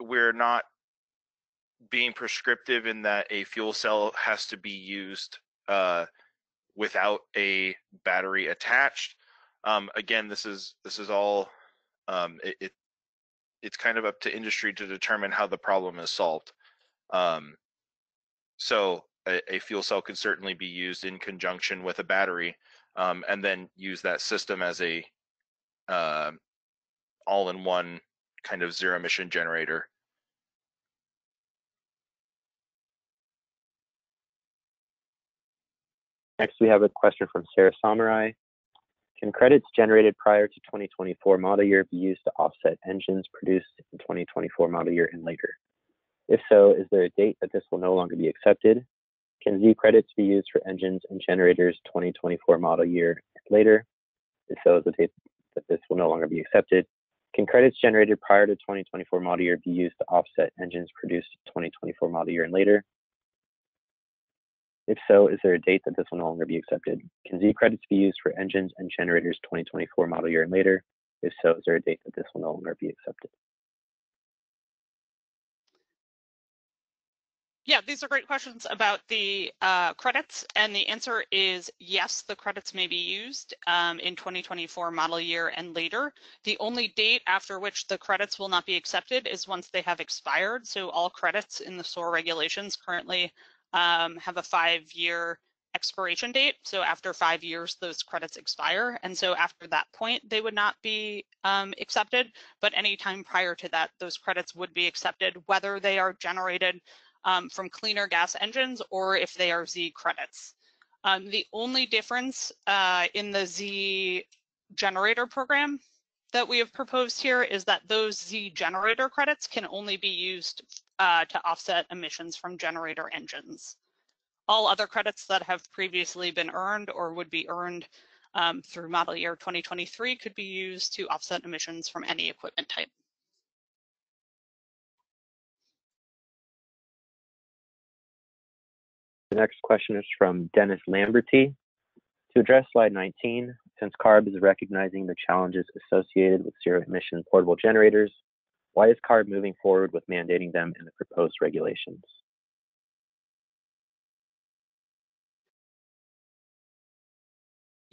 we're not being prescriptive in that a fuel cell has to be used uh, without a battery attached. Um, again, this is this is all um, it, it, it's kind of up to industry to determine how the problem is solved. Um, so a, a, fuel cell could certainly be used in conjunction with a battery, um, and then use that system as a uh, all-in-one kind of zero emission generator. Next, we have a question from Sarah Samurai. Can credits generated prior to 2024 model year be used to offset engines produced in 2024 model year and later? If so, is there a date that this will no longer be accepted? Can ZEE credits be used for engines and generators 2024 model year and later? If so, is the date that this will no longer be accepted? Can credits generated prior to 2024 model year be used to offset engines produced 2024 model year and later? If so, is there a date that this will no longer be accepted? Can ZEE credits be used for engines and generators 2024 model year and later? If so, is there a date that this will no longer be accepted? Yeah, these are great questions about the uh, credits, and the answer is yes, the credits may be used um, in 2024 model year and later. The only date after which the credits will not be accepted is once they have expired. So all credits in the SORE regulations currently um, have a five-year expiration date. So after five years, those credits expire. And so after that point, they would not be um, accepted. But anytime prior to that, those credits would be accepted, whether they are generated um, from cleaner gas engines or if they are ZEE credits. Um, the only difference uh, in the ZEE generator program that we have proposed here is that those ZEE generator credits can only be used uh, to offset emissions from generator engines. All other credits that have previously been earned or would be earned um, through model year 2023 could be used to offset emissions from any equipment type. The next question is from Dennis Lamberty. To address slide 19, since CARB is recognizing the challenges associated with zero emission portable generators, why is CARB moving forward with mandating them in the proposed regulations?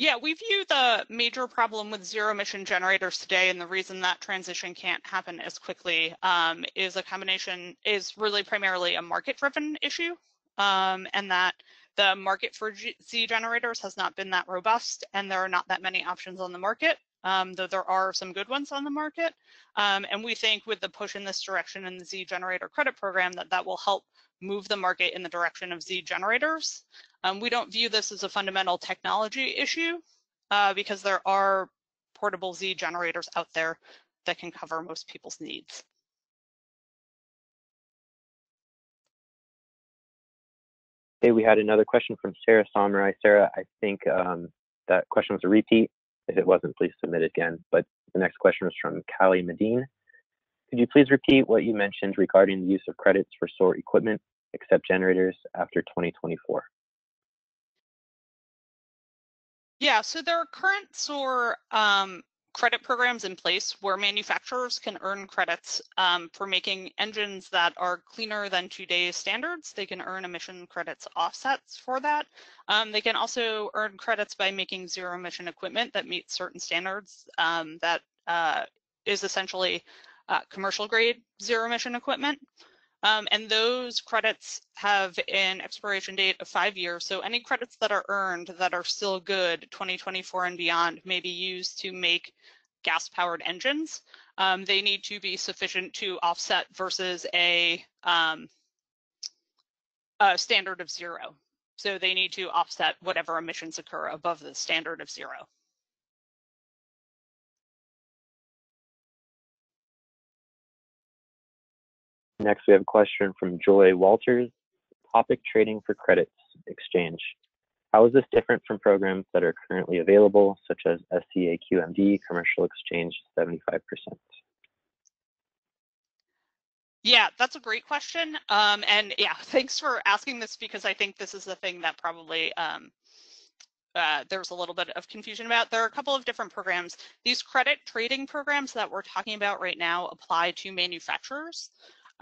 Yeah, we view the major problem with zero emission generators today and the reason that transition can't happen as quickly um, is a combination, is really primarily a market driven issue. Um, and that the market for ZEE generators has not been that robust and there are not that many options on the market um, though there are some good ones on the market. Um, and we think with the push in this direction in the ZEE generator credit program that that will help move the market in the direction of ZEE generators. Um, we don't view this as a fundamental technology issue uh, because there are portable ZEE generators out there that can cover most people's needs. Okay, we had another question from Sarah Samurai. Sarah, I think um, that question was a repeat. If it wasn't, please submit it again. But the next question was from Callie Medine. Could you please repeat what you mentioned regarding the use of credits for SORE equipment, except generators, after 2024? Yeah, so there are current SORE um, credit programs in place where manufacturers can earn credits um, for making engines that are cleaner than today's standards. They can earn emission credits offsets for that. Um, they can also earn credits by making zero emission equipment that meets certain standards um, that uh, is essentially uh, commercial grade zero emission equipment. Um, and those credits have an expiration date of five years. So any credits that are earned that are still good 2024 and beyond may be used to make gas powered engines. Um, they need to be sufficient to offset versus a, um, a standard of zero. So they need to offset whatever emissions occur above the standard of zero. Next, we have a question from Joy Walters. Topic trading for credits exchange. How is this different from programs that are currently available, such as SCA QMD, commercial exchange 75%? Yeah, that's a great question. Um, and yeah, thanks for asking this because I think this is the thing that probably um, uh, there's a little bit of confusion about. There are a couple of different programs. These credit trading programs that we're talking about right now apply to manufacturers.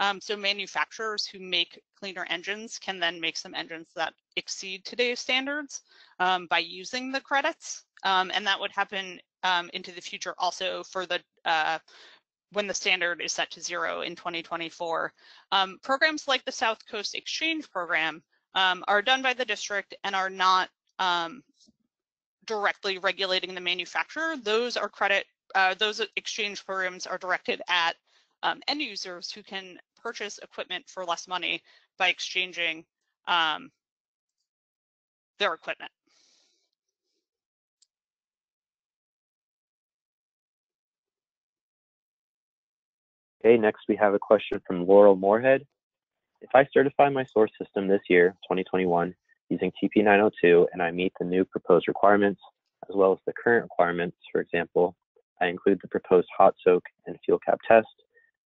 Um, so manufacturers who make cleaner engines can then make some engines that exceed today's standards um, by using the credits. Um, and that would happen um, into the future also for the uh, when the standard is set to zero in 2024. Um, programs like the South Coast Exchange Program um, are done by the district and are not directly regulating the manufacturer. Those are credit, uh, those exchange programs are directed at um, end users who can purchase equipment for less money by exchanging um, their equipment. Okay, next we have a question from Laurel Moorhead. If I certify my source system this year, 2021, using TP902 and I meet the new proposed requirements, as well as the current requirements, for example, I include the proposed hot soak and fuel cap test,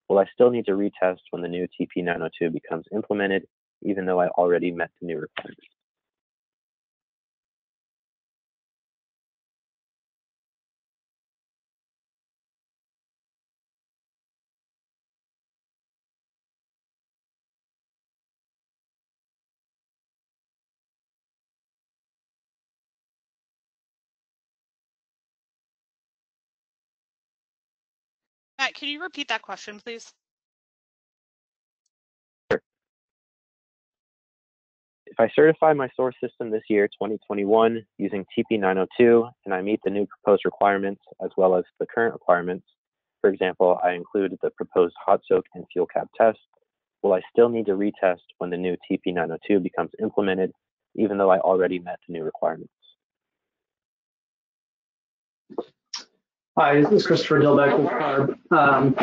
Will I still need to retest when the new TP902 becomes implemented, even though I already met the new requirements? Matt, can you repeat that question, please? If I certify my source system this year, 2021, using TP902, and I meet the new proposed requirements as well as the current requirements, for example, I include the proposed hot soak and fuel cap test, will I still need to retest when the new TP902 becomes implemented, even though I already met the new requirements? Hi, this is Christopher Dilbeck with CARB. Um,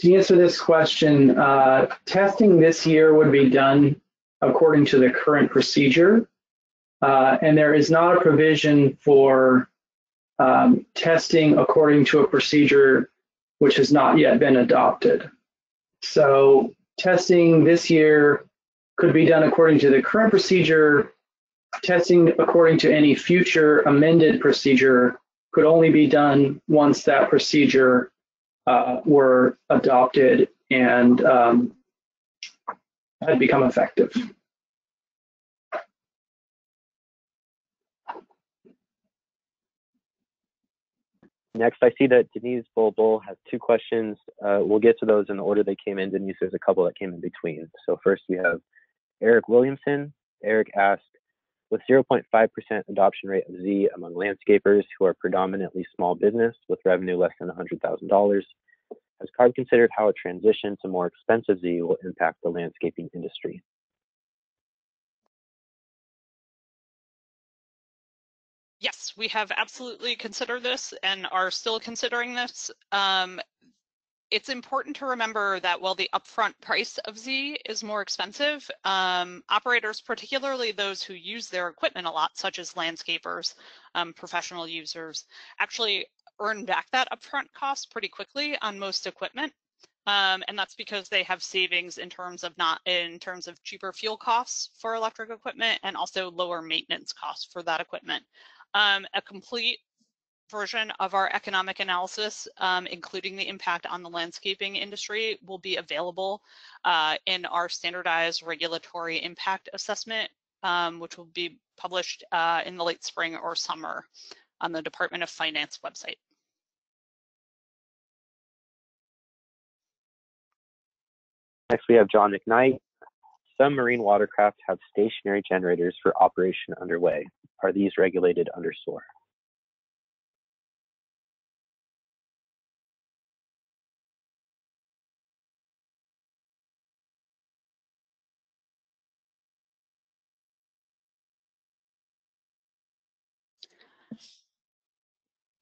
to answer this question, uh, testing this year would be done according to the current procedure, uh, and there is not a provision for um, testing according to a procedure which has not yet been adopted. So testing this year could be done according to the current procedure. Testing according to any future amended procedure could only be done once that procedure uh, were adopted and um, had become effective. Next, I see that Denise Bulbul has two questions. Uh, we'll get to those in the order they came in. Denise, there's a couple that came in between. So first we have Eric Williamson. Eric asked, with 0.5% adoption rate of ZEE among landscapers who are predominantly small business with revenue less than $100,000, has CARB considered how a transition to more expensive ZEE will impact the landscaping industry? Yes, we have absolutely considered this and are still considering this. Um, it's important to remember that while the upfront price of ZEE is more expensive, um, operators, particularly those who use their equipment a lot, such as landscapers, um, professional users, actually earn back that upfront cost pretty quickly on most equipment. Um, and that's because they have savings in terms of not in terms of cheaper fuel costs for electric equipment and also lower maintenance costs for that equipment. Um, a complete version of our economic analysis, um, including the impact on the landscaping industry, will be available uh, in our standardized regulatory impact assessment, um, which will be published uh, in the late spring or summer on the Department of Finance website. Next, we have John McKnight. Some marine watercraft have stationary generators for operation underway. Are these regulated under SORE?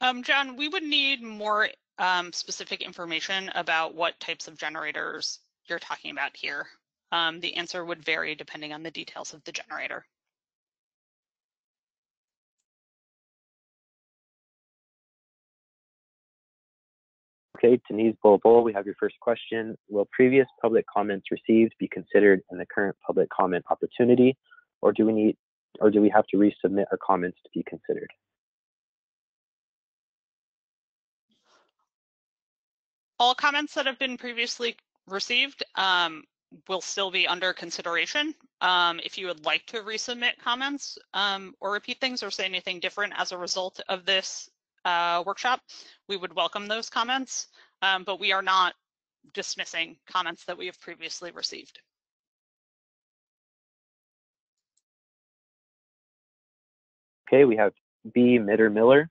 Um, John, we would need more um, specific information about what types of generators you're talking about here. Um, the answer would vary depending on the details of the generator. Okay, Denise Bulbul, we have your first question. Will previous public comments received be considered in the current public comment opportunity, or do we need, or do we have to resubmit our comments to be considered? All comments that have been previously received um, will still be under consideration. Um, if you would like to resubmit comments um, or repeat things or say anything different as a result of this uh, workshop, we would welcome those comments, um, but we are not dismissing comments that we have previously received. Okay, we have B. Mitter Miller.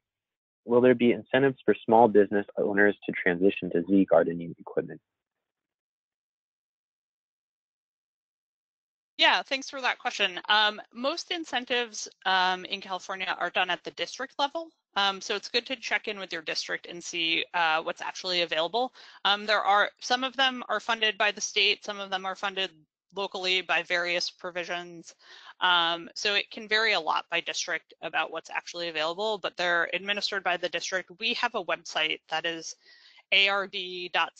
Will there be incentives for small business owners to transition to ZEE gardening equipment? Yeah, thanks for that question. Um, most incentives um, in California are done at the district level. Um, so it's good to check in with your district and see uh, what's actually available. Um, there are some of them are funded by the state, some of them are funded locally by various provisions. Um, so it can vary a lot by district about what's actually available, but they're administered by the district. We have a website that is arb.ca.gov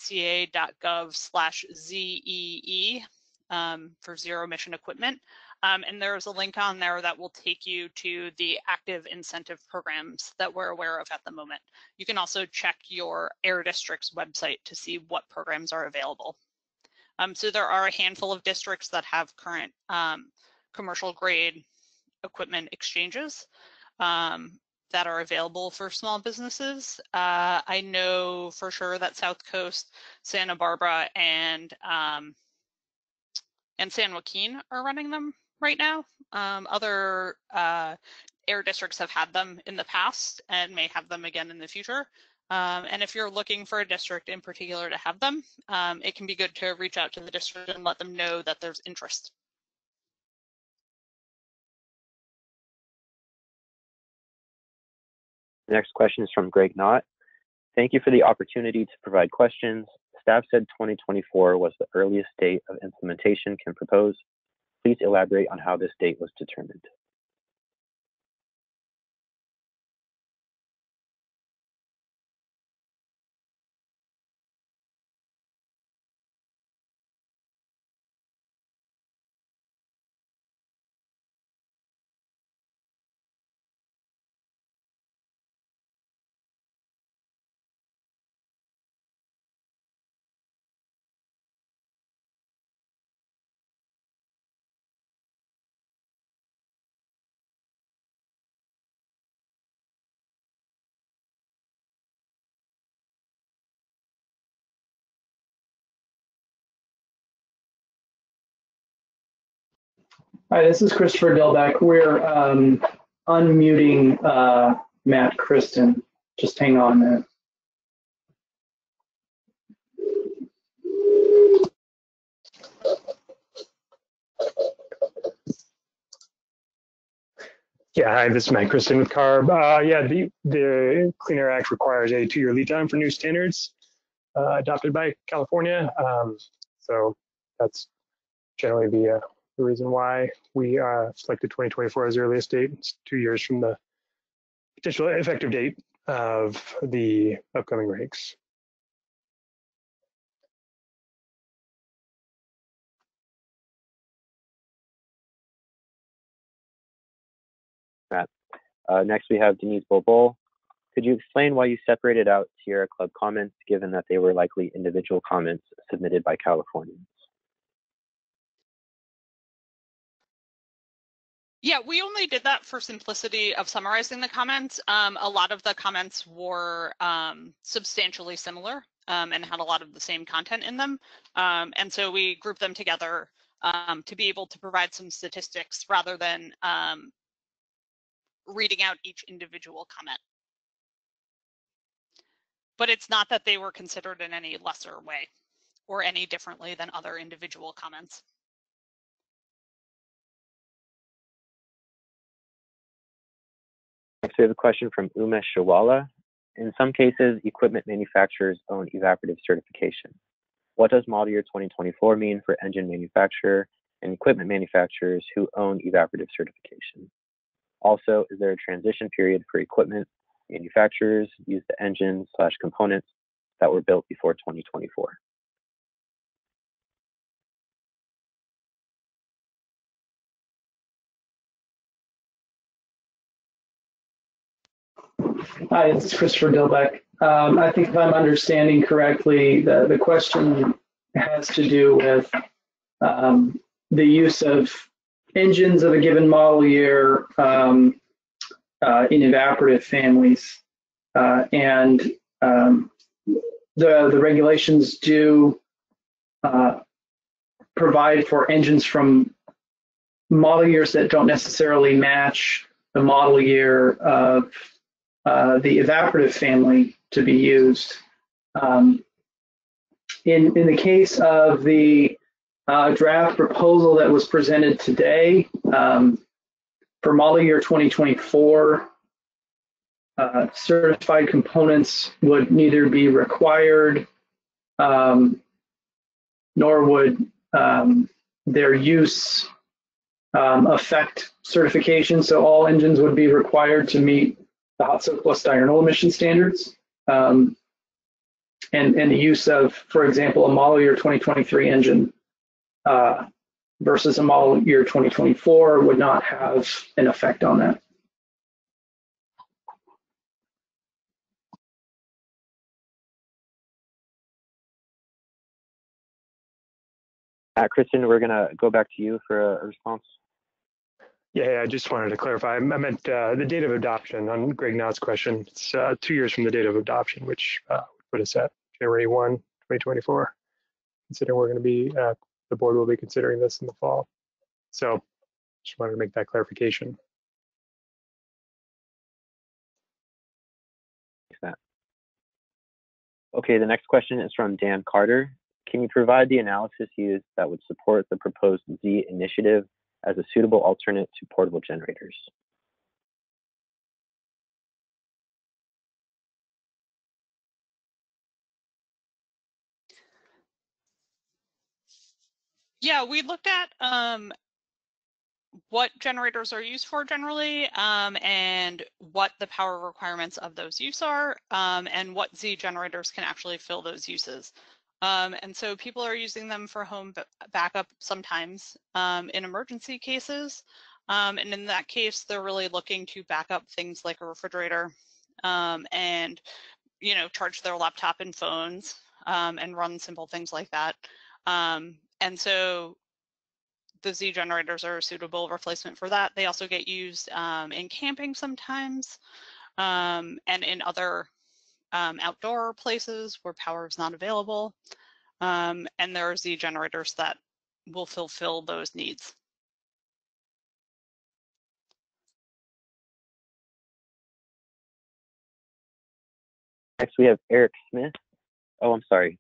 slash ZEE um, for zero emission equipment. Um, and there's a link on there that will take you to the active incentive programs that we're aware of at the moment. You can also check your air district's website to see what programs are available. Um, so there are a handful of districts that have current um, commercial grade equipment exchanges um, that are available for small businesses. Uh, I know for sure that South Coast, Santa Barbara, and um, and San Joaquin are running them right now. Um, other uh, air districts have had them in the past and may have them again in the future. Um, and if you're looking for a district in particular to have them, um, it can be good to reach out to the district and let them know that there's interest. Next question is from Greg Knott. Thank you for the opportunity to provide questions. Staff said 2024 was the earliest date of implementation can propose. Please elaborate on how this date was determined. Hi, this is Christopher Delbeck. We're um, unmuting uh, Matt Kristen. Just hang on a minute. Yeah, hi, this is Matt Kristen with CARB. Uh, yeah, the, the Clean Air Act requires a two-year lead time for new standards uh, adopted by California. Um, so that's generally the, uh, the reason why we uh, selected 2024 as the earliest date. It's two years from the potential effective date of the upcoming regs. Uh, next, we have Denise Bobol. Could you explain why you separated out Sierra Club comments, given that they were likely individual comments submitted by Californians? Yeah, we only did that for simplicity of summarizing the comments. Um, a lot of the comments were um, substantially similar um, and had a lot of the same content in them. Um, and so we grouped them together um, to be able to provide some statistics rather than um, reading out each individual comment. But it's not that they were considered in any lesser way or any differently than other individual comments. Next, we have a question from Umesh Shawala. In some cases, equipment manufacturers own evaporative certification. What does model year 2024 mean for engine manufacturer and equipment manufacturers who own evaporative certification? Also, is there a transition period for equipment manufacturers use the engines slash components that were built before 2024? Hi, it's Christopher Dilbeck. Um, I think if I'm understanding correctly, the, the question has to do with um, the use of engines of a given model year um, uh, in evaporative families. Uh, and um, the, the regulations do uh, provide for engines from model years that don't necessarily match the model year of uh, the evaporative family to be used. Um, in, in the case of the uh, draft proposal that was presented today um, for model year 2024. Uh, certified components would neither be required um, nor would um, their use um, affect certification. So all engines would be required to meet the hot soak plus diurnal emission standards. Um, and, and the use of, for example, a model year 2023 engine uh, versus a model year 2024 would not have an effect on that. Uh, Kristen, we're going to go back to you for a, response. Yeah, I just wanted to clarify. I meant uh, the date of adoption on Greg Knott's question. It's uh, two years from the date of adoption, which uh, put us at January 1, 2024. Considering we're going to be uh, the board will be considering this in the fall. So just wanted to make that clarification. Okay, the next question is from Dan Carter. Can you provide the analysis used that would support the proposed ZEE initiative as a suitable alternate to portable generators? Yeah, we looked at um, what generators are used for generally um, and what the power requirements of those use are um, and what ZEE generators can actually fill those uses. Um, and so people are using them for home backup sometimes um, in emergency cases. Um, and in that case, they're really looking to back up things like a refrigerator um, and, you know, charge their laptop and phones and run simple things like that. Um, and so the ZEE generators are a suitable replacement for that. They also get used um, in camping sometimes um, and in other um, outdoor places where power is not available. Um, and there are ZEE generators that will fulfill those needs. Next, we have Eric Smith. Oh, I'm sorry.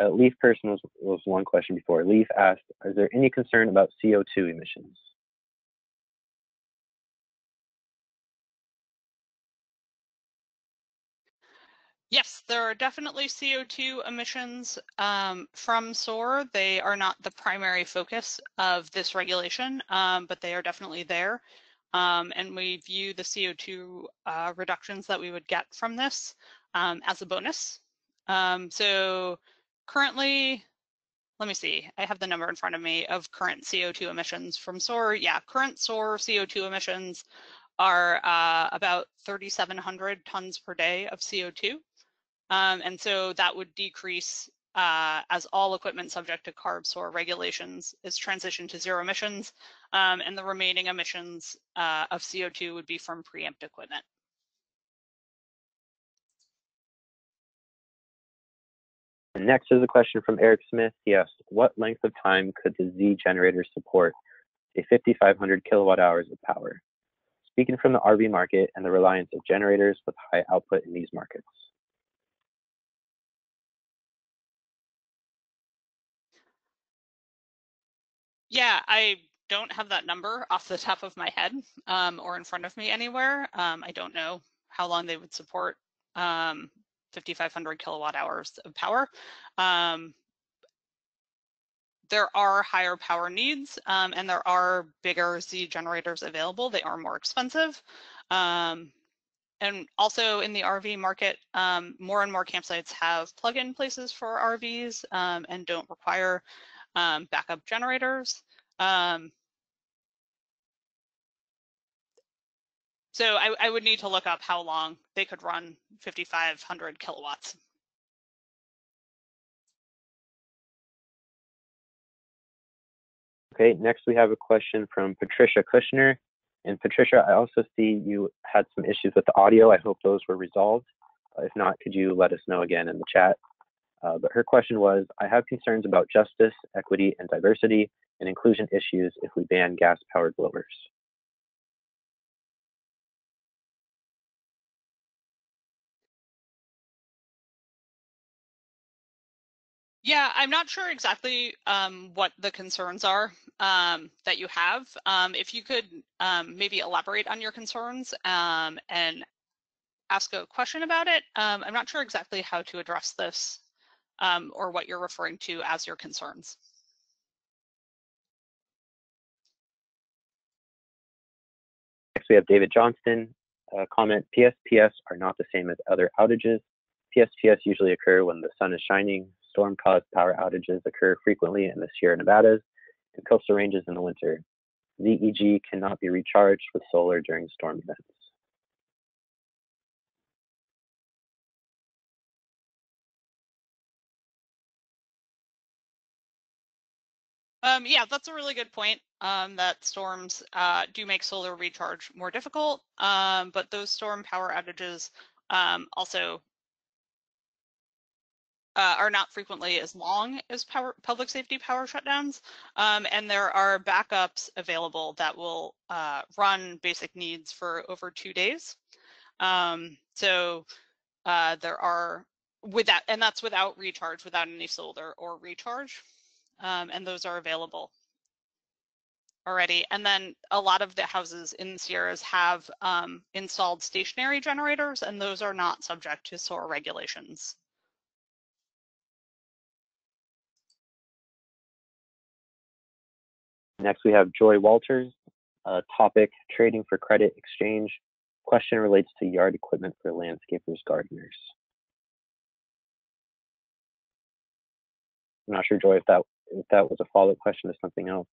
Uh, Leaf person was, was one question before. Leaf asked, is there any concern about CO2 emissions? Yes, there are definitely CO2 emissions um, from SORE. They are not the primary focus of this regulation, um, but they are definitely there. Um, and we view the CO2 uh, reductions that we would get from this um, as a bonus. Um, so currently, let me see, I have the number in front of me of current CO2 emissions from SORE. Yeah, current SORE CO2 emissions are uh, about 3,700 tons per day of CO2. Um, and so that would decrease uh, as all equipment subject to CARB SORE regulations is transitioned to zero emissions, um, and the remaining emissions uh, of CO2 would be from preempt equipment. Next is a question from Eric Smith. He asked, what length of time could the ZEE generator support a 5,500 kilowatt hours of power? Speaking from the RV market and the reliance of generators with high output in these markets. Yeah, I don't have that number off the top of my head um, or in front of me anywhere. Um, I don't know how long they would support um, 5,500 kilowatt hours of power. Um, there are higher power needs um, and there are bigger ZEE generators available. They are more expensive. Um, and also in the RV market, more and more campsites have plug-in places for RVs and don't require backup generators. Um, so I, I, would need to look up how long they could run 5,500 kilowatts. Okay, next we have a question from Patricia Kushner. And Patricia, I also see you had some issues with the audio. I hope those were resolved. Uh, if not, could you let us know again in the chat? Uh, but her question was, I have concerns about justice, equity, and diversity and inclusion issues if we ban gas-powered blowers. Yeah, I'm not sure exactly um, what the concerns are um, that you have. Um, if you could um, maybe elaborate on your concerns um, and ask a question about it. Um, I'm not sure exactly how to address this or what you're referring to as your concerns. Next, we have David Johnston. Uh, comment, PSPS are not the same as other outages. PSPS usually occur when the sun is shining. Storm-caused power outages occur frequently in the Sierra Nevadas and coastal ranges in the winter. ZEG cannot be recharged with solar during storm events. Um, yeah, that's a really good point. Um, that storms uh, do make solar recharge more difficult, um, but those storm power outages um, also uh, are not frequently as long as power, public safety power shutdowns, um, and there are backups available that will uh, run basic needs for over two days. Um, so uh, there are without, and that's without recharge, without any solar or recharge um, and those are available already. And then a lot of the houses in Sierras have um, installed stationary generators, and those are not subject to SORE regulations. Next, we have Joy Walters. Uh, topic, trading for credit exchange. Question relates to yard equipment for landscapers, gardeners. I'm not sure, Joy, if that if that was a follow-up question to something else.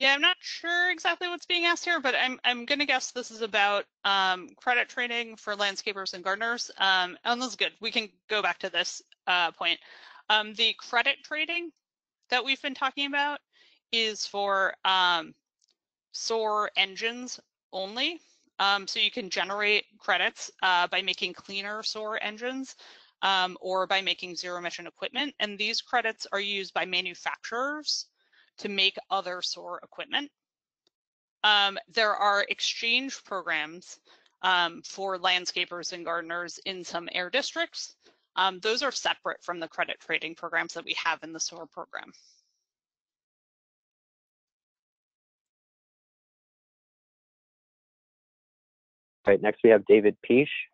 Yeah, I'm not sure exactly what's being asked here, but I'm I'm gonna guess this is about um, credit trading for landscapers and gardeners. Um, and that's good. We can go back to this uh, point. Um, the credit trading that we've been talking about is for um, SORE engines only. Um, so you can generate credits uh, by making cleaner SORE engines um, or by making zero emission equipment. And these credits are used by manufacturers to make other SORE equipment. Um, there are exchange programs um, for landscapers and gardeners in some air districts. Um, those are separate from the credit trading programs that we have in the SORE program. Right, next we have David Peash.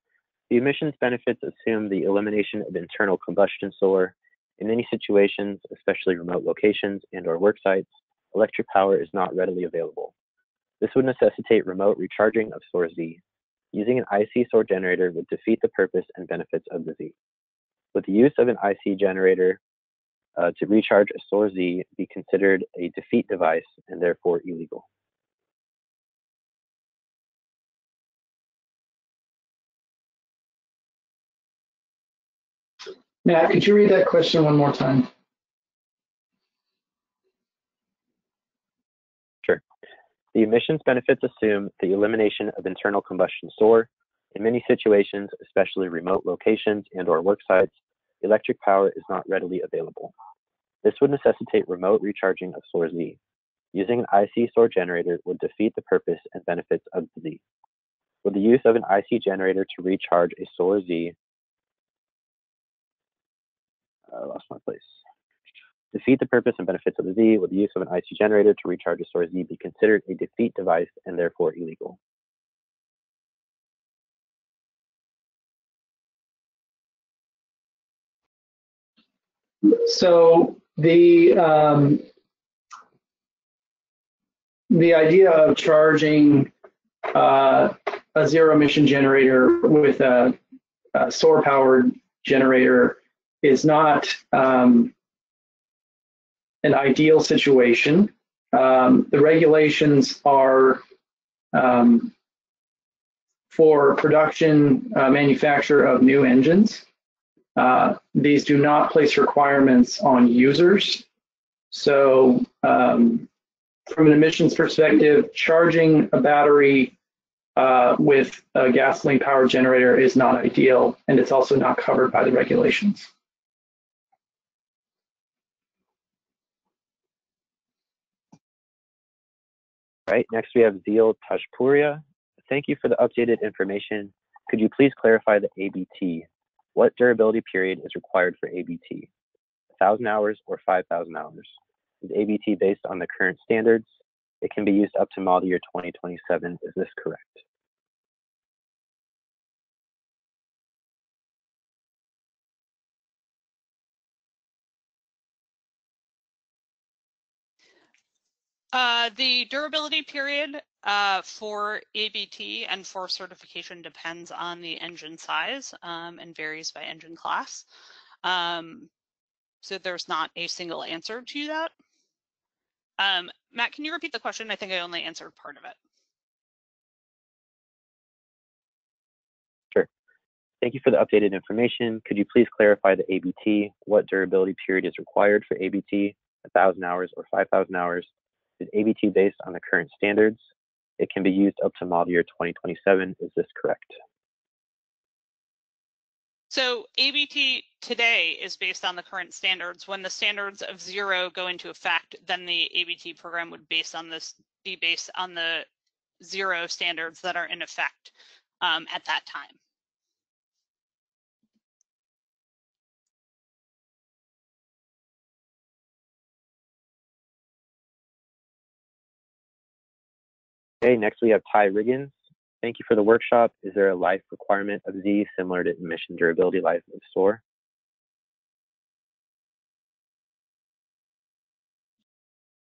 The emissions benefits assume the elimination of internal combustion SORE. In many situations, especially remote locations and or work sites, electric power is not readily available. This would necessitate remote recharging of source ZEE. Using an IC SORE generator would defeat the purpose and benefits of the ZEE. Would the use of an IC generator uh, to recharge a source ZEE be considered a defeat device and therefore illegal? Matt, could you read that question one more time? Sure. The emissions benefits assume the elimination of internal combustion SORE. In many situations, especially remote locations and or work sites, electric power is not readily available. This would necessitate remote recharging of source ZEE. Using an IC SORE generator would defeat the purpose and benefits of the ZEE. Would the use of an IC generator to recharge a solar ZEE I lost my place. Defeat the purpose and benefits of the ZEE with the use of an IC generator to recharge a source ZEE be considered a defeat device and therefore illegal. So the um, the idea of charging uh, a zero emission generator with a, a SORE powered generator is not um, an ideal situation. Um, the regulations are um, for production uh, manufacture of new engines. Uh, these do not place requirements on users. So um, from an emissions perspective, charging a battery uh, with a gasoline powered generator is not ideal, and it's also not covered by the regulations. Right, next we have Zeal Tashpuria. Thank you for the updated information. Could you please clarify the ABT? What durability period is required for ABT? 1,000 hours or 5,000 hours? Is ABT based on the current standards? It can be used up to model year 2027. Is this correct? Uh, the durability period uh, for ABT and for certification depends on the engine size um, and varies by engine class. Um, so there's not a single answer to that. Um, Matt, can you repeat the question? I think I only answered part of it. Sure. Thank you for the updated information. Could you please clarify the ABT? What durability period is required for ABT? 1,000 hours or 5,000 hours? Is ABT based on the current standards. It can be used up to model year 2027. Is this correct? So ABT today is based on the current standards. When the standards of zero go into effect, then the ABT program would based on this be based on the zero standards that are in effect um, at that time. Okay, next we have Ty Riggins. Thank you for the workshop. Is there a life requirement of ZEE similar to emission durability life of SORE?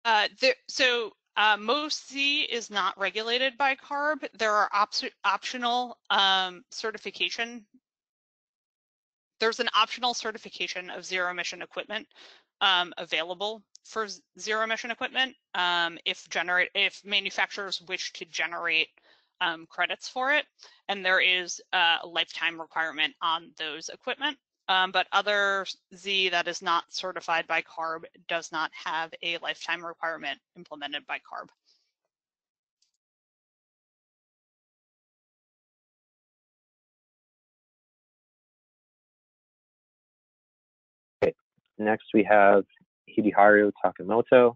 Uh, there, so uh, most ZEE is not regulated by CARB. There are op optional um, certification. There's an optional certification of zero emission equipment um, available for zero emission equipment um, if generate if manufacturers wish to generate um, credits for it, and there is a lifetime requirement on those equipment. Um, but other ZEE that is not certified by CARB does not have a lifetime requirement implemented by CARB. Next, we have Hideharu Takamoto.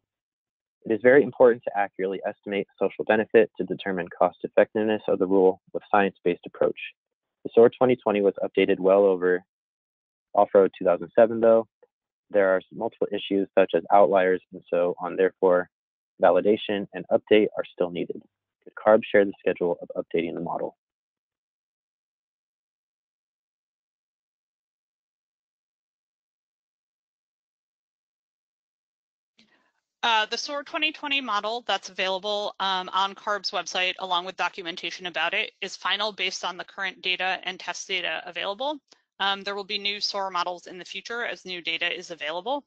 It is very important to accurately estimate social benefit to determine cost effectiveness of the rule with science-based approach. The SORE 2020 was updated well over off-road 2007 though. There are multiple issues such as outliers and so on, therefore validation and update are still needed. Could CARB share the schedule of updating the model? Uh, the SORE 2020 model that's available um, on CARB's website, along with documentation about it, is final based on the current data and test data available. Um, there will be new SORE models in the future as new data is available.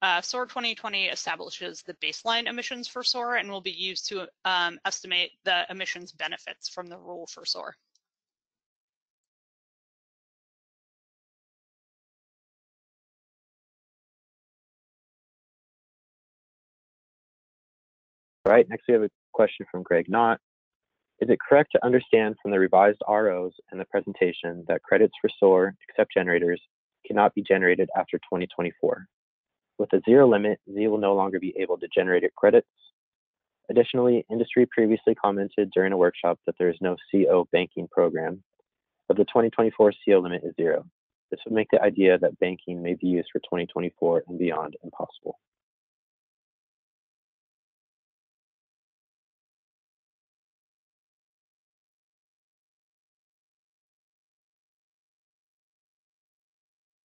Uh, SORE 2020 establishes the baseline emissions for SORE and will be used to um, estimate the emissions benefits from the rule for SORE. All right, next we have a question from Greg Knott. Is it correct to understand from the revised ROs and the presentation that credits for SORE, except generators, cannot be generated after 2024? With a zero limit, ZEE will no longer be able to generate credits. Additionally, industry previously commented during a workshop that there is no CO banking program, but the 2024 CO limit is zero. This would make the idea that banking may be used for 2024 and beyond impossible.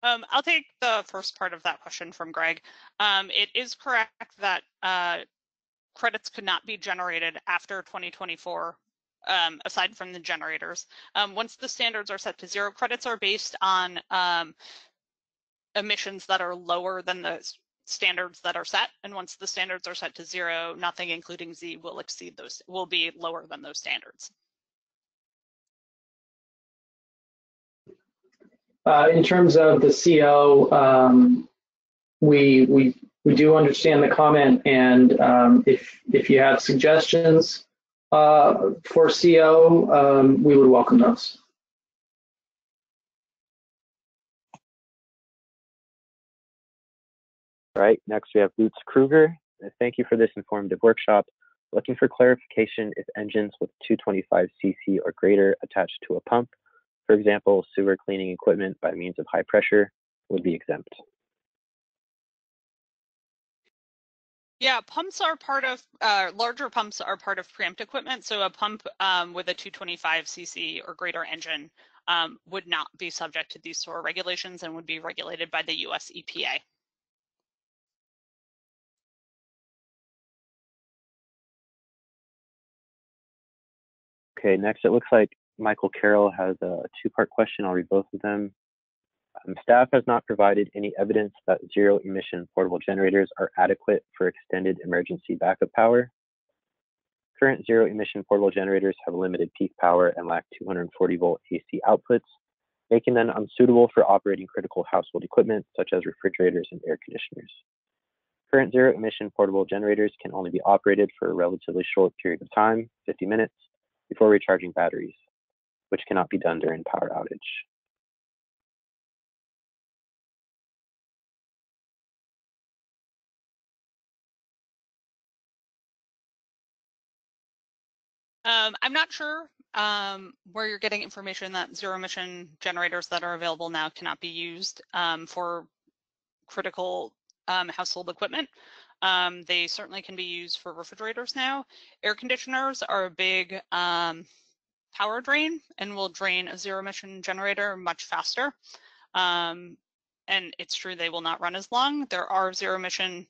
Um, I'll take the first part of that question from Greg. Um, it is correct that uh, credits could not be generated after 2024, um, aside from the generators. Um, once the standards are set to zero, credits are based on um, emissions that are lower than the standards that are set. And once the standards are set to zero, nothing including ZEE will exceed those, will be lower than those standards. Uh, in terms of the CO, um, we we we do understand the comment, and um, if if you have suggestions uh, for CO, um, we would welcome those. All right, next we have Lutz Kruger. Thank you for this informative workshop. Looking for clarification if engines with 225 cc or greater attached to a pump for example, sewer cleaning equipment by means of high pressure would be exempt. Yeah, pumps are part of, uh, larger pumps are part of preempt equipment. So a pump um, with a 225 cc or greater engine um, would not be subject to these SORE regulations and would be regulated by the US EPA. Okay, next it looks like Michael Carroll has a two-part question. I'll read both of them. Um, staff has not provided any evidence that zero emission portable generators are adequate for extended emergency backup power. Current zero emission portable generators have limited peak power and lack 240 volt AC outputs, making them unsuitable for operating critical household equipment such as refrigerators and air conditioners. Current zero emission portable generators can only be operated for a relatively short period of time, 50 minutes, before recharging batteries which cannot be done during power outage. Um, I'm not sure um, where you're getting information that zero emission generators that are available now cannot be used um, for critical um, household equipment. Um, they certainly can be used for refrigerators now. Air conditioners are a big um, power drain and will drain a zero emission generator much faster. Um, and it's true they will not run as long. There are zero emission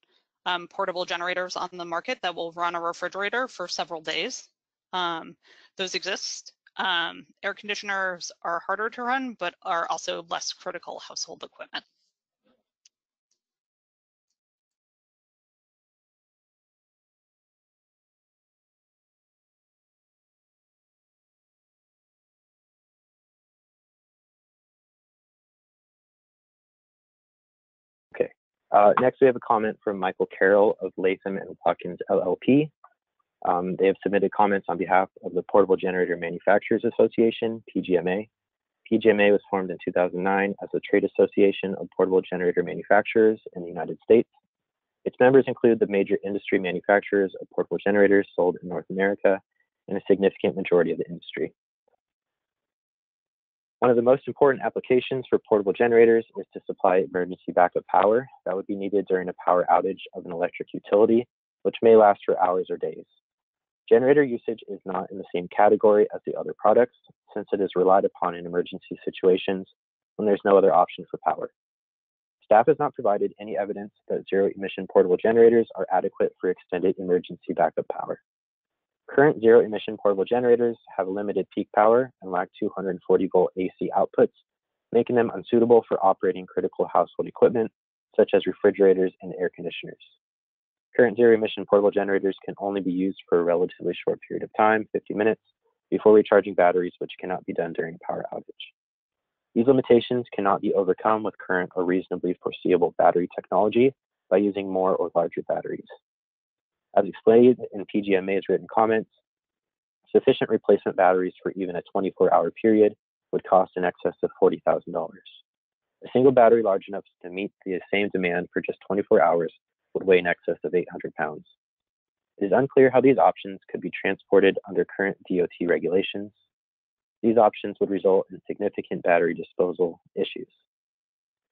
um, portable generators on the market that will run a refrigerator for several days. Um, those exist. Um, air conditioners are harder to run, but are also less critical household equipment. Uh, next, we have a comment from Michael Carroll of Latham and Watkins LLP. Um, they have submitted comments on behalf of the Portable Generator Manufacturers Association, PGMA. PGMA was formed in 2009 as a trade association of portable generator manufacturers in the United States. Its members include the major industry manufacturers of portable generators sold in North America and a significant majority of the industry. One of the most important applications for portable generators is to supply emergency backup power that would be needed during a power outage of an electric utility, which may last for hours or days. Generator usage is not in the same category as the other products, since it is relied upon in emergency situations when there's no other option for power. Staff has not provided any evidence that zero emission portable generators are adequate for extended emergency backup power. Current zero emission portable generators have limited peak power and lack 240 volt AC outputs, making them unsuitable for operating critical household equipment such as refrigerators and air conditioners. Current zero emission portable generators can only be used for a relatively short period of time, 50 minutes, before recharging batteries, which cannot be done during a power outage. These limitations cannot be overcome with current or reasonably foreseeable battery technology by using more or larger batteries. As explained in PGMA's written comments, sufficient replacement batteries for even a 24 hour period would cost in excess of $40,000. A single battery large enough to meet the same demand for just 24 hours would weigh in excess of 800 pounds. It is unclear how these options could be transported under current DOT regulations, these options would result in significant battery disposal issues.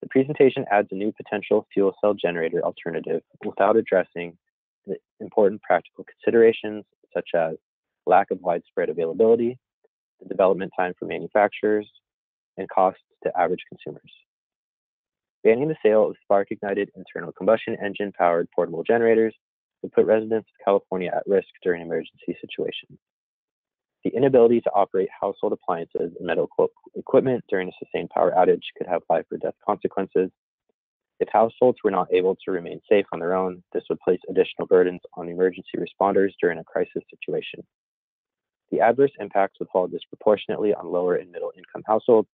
The presentation adds a new potential fuel cell generator alternative without addressing the important practical considerations such as lack of widespread availability, the development time for manufacturers, and costs to average consumers. Banning the sale of spark ignited internal combustion engine powered portable generators would put residents of California at risk during emergency situations. The inability to operate household appliances and medical equipment during a sustained power outage could have life or death consequences. If households were not able to remain safe on their own, this would place additional burdens on emergency responders during a crisis situation. The adverse impacts would fall disproportionately on lower and middle income households,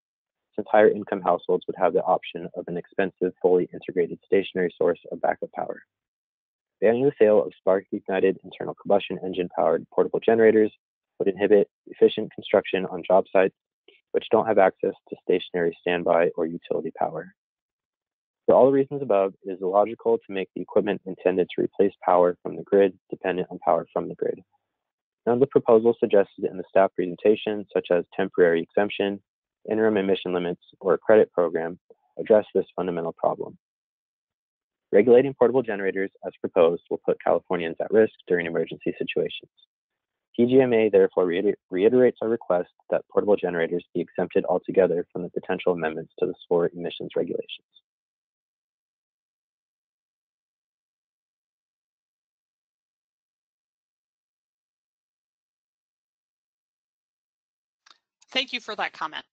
since higher income households would have the option of an expensive, fully integrated stationary source of backup power. Banning the sale of spark ignited internal combustion engine powered portable generators would inhibit efficient construction on job sites which don't have access to stationary standby or utility power. For all the reasons above, it is illogical to make the equipment intended to replace power from the grid dependent on power from the grid. None of the proposals suggested in the staff presentation, such as temporary exemption, interim emission limits, or a credit program, address this fundamental problem. Regulating portable generators as proposed will put Californians at risk during emergency situations. PGMA therefore reiterates our request that portable generators be exempted altogether from the potential amendments to the SORE emissions regulations. Thank you for that comment.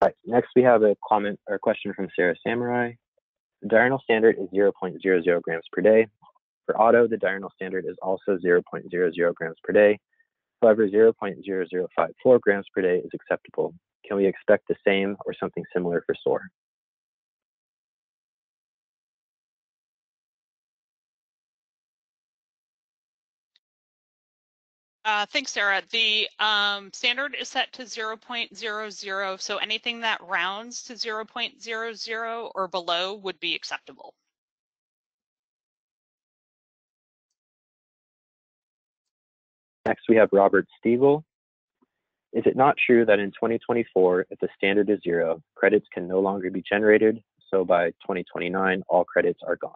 All right, next we have a comment or question from Sarah Samurai. The diurnal standard is 0.00 grams per day. For auto, the diurnal standard is also 0.00 grams per day. However, 0.0054 grams per day is acceptable. Can we expect the same or something similar for SORE? Uh, thanks, Sarah. The um, standard is set to 0.00, so anything that rounds to 0.00 or below would be acceptable. Next, we have Robert Stiegel. Is it not true that in 2024, if the standard is zero, credits can no longer be generated, so by 2029, all credits are gone?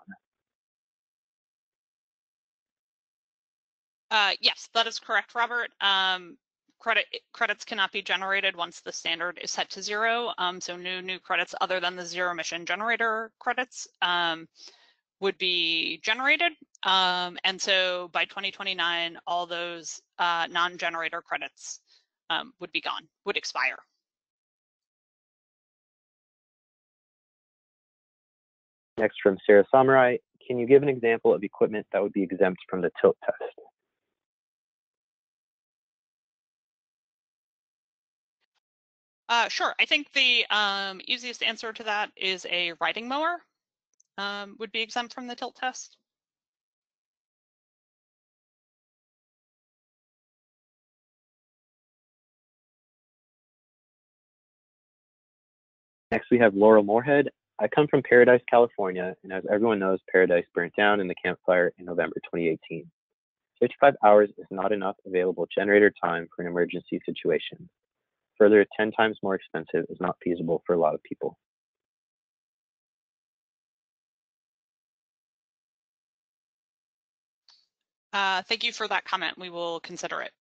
Uh, yes, that is correct, Robert. Um, credit credits cannot be generated once the standard is set to zero. Um, so new new credits other than the zero emission generator credits um, would be generated. Um, and so by 2029, all those uh, non-generator credits um, would be gone, would expire. Next from Sarah Samurai, can you give an example of equipment that would be exempt from the tilt test? Uh, sure. I think the um, easiest answer to that is a riding mower um, would be exempt from the tilt test. Next, we have Laurel Moorhead. I come from Paradise, California, and as everyone knows, Paradise burnt down in the Camp Fire in November 2018. 55 hours is not enough available generator time for an emergency situation. Further, 10 times more expensive is not feasible for a lot of people. Uh, thank you for that comment. We will consider it.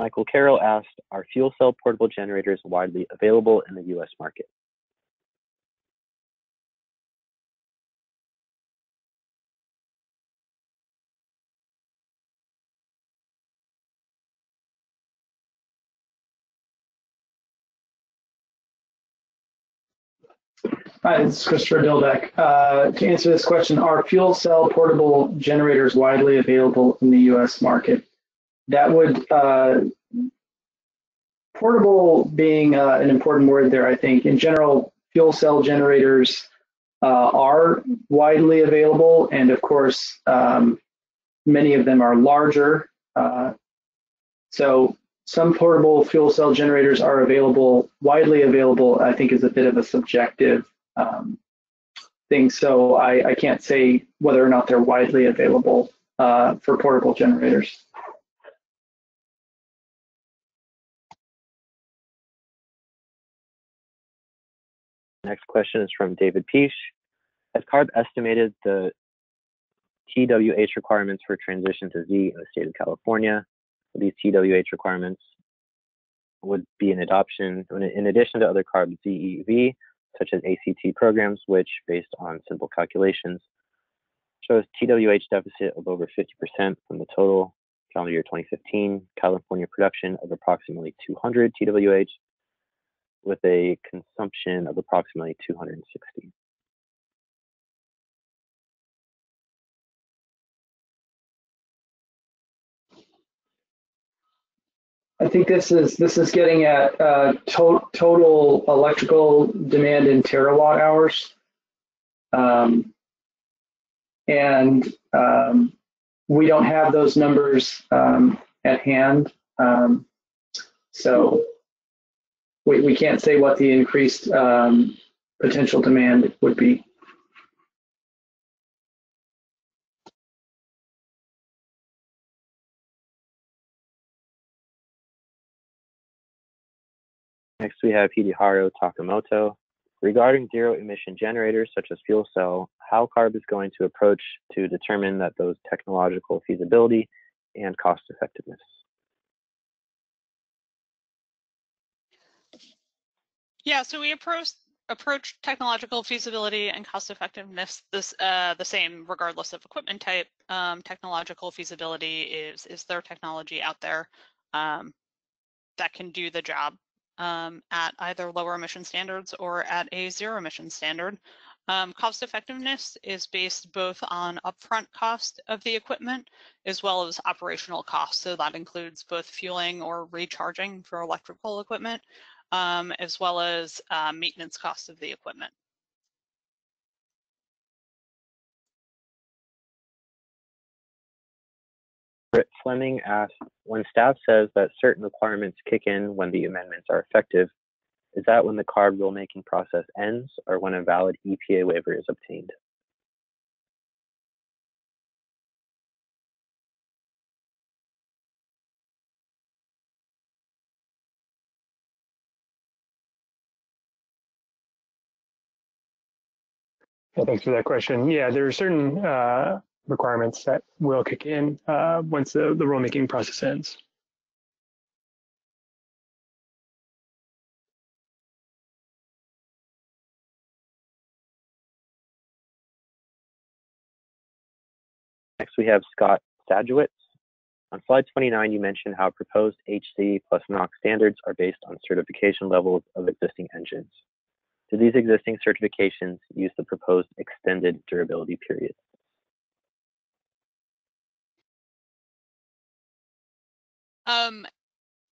Michael Carroll asked, are fuel cell portable generators widely available in the US market? Hi, this is Christopher Dilbeck. Uh, to answer this question, are fuel cell portable generators widely available in the US market? That would, uh, portable being uh, an important word there, I think. In general, fuel cell generators uh, are widely available, and of course, um, many of them are larger. Uh, so some portable fuel cell generators are available, widely available, I think is a bit of a subjective um, things. So I, I, can't say whether or not they're widely available uh, for portable generators. Next question is from David Peash. Has CARB estimated the TWH requirements for transition to ZEE in the state of California? These TWH requirements would be an adoption, in addition to other CARB ZEV, such as ACT programs, which, based on simple calculations, shows TWH deficit of over 50% from the total calendar year 2015 California production of approximately 200 TWH with a consumption of approximately 260. I think this is this is getting at uh, to total electrical demand in terawatt hours, um, and um, we don't have those numbers um, at hand, um, so we we can't say what the increased um, potential demand would be. Next, we have Hideharu Takamoto. Regarding zero emission generators such as fuel cell, how CARB is going to approach to determine that those technological feasibility and cost effectiveness. Yeah, so we approach approach technological feasibility and cost effectiveness this uh, the same regardless of equipment type. Um, technological feasibility is is there technology out there um, that can do the job um, at either lower emission standards or at a zero emission standard. Um, cost effectiveness is based both on upfront cost of the equipment as well as operational costs. So that includes both fueling or recharging for electrical equipment, um, as well as uh, maintenance costs of the equipment. Britt Fleming asked, when staff says that certain requirements kick in when the amendments are effective, is that when the CARB rulemaking process ends or when a valid EPA waiver is obtained? Yeah, thanks for that question. Yeah, there are certain uh, requirements that will kick in uh, once the, the rulemaking process ends. Next, we have Scott Sadowitz. On slide 29, you mentioned how proposed HC plus NOx standards are based on certification levels of existing engines. Do these existing certifications use the proposed extended durability period? Um,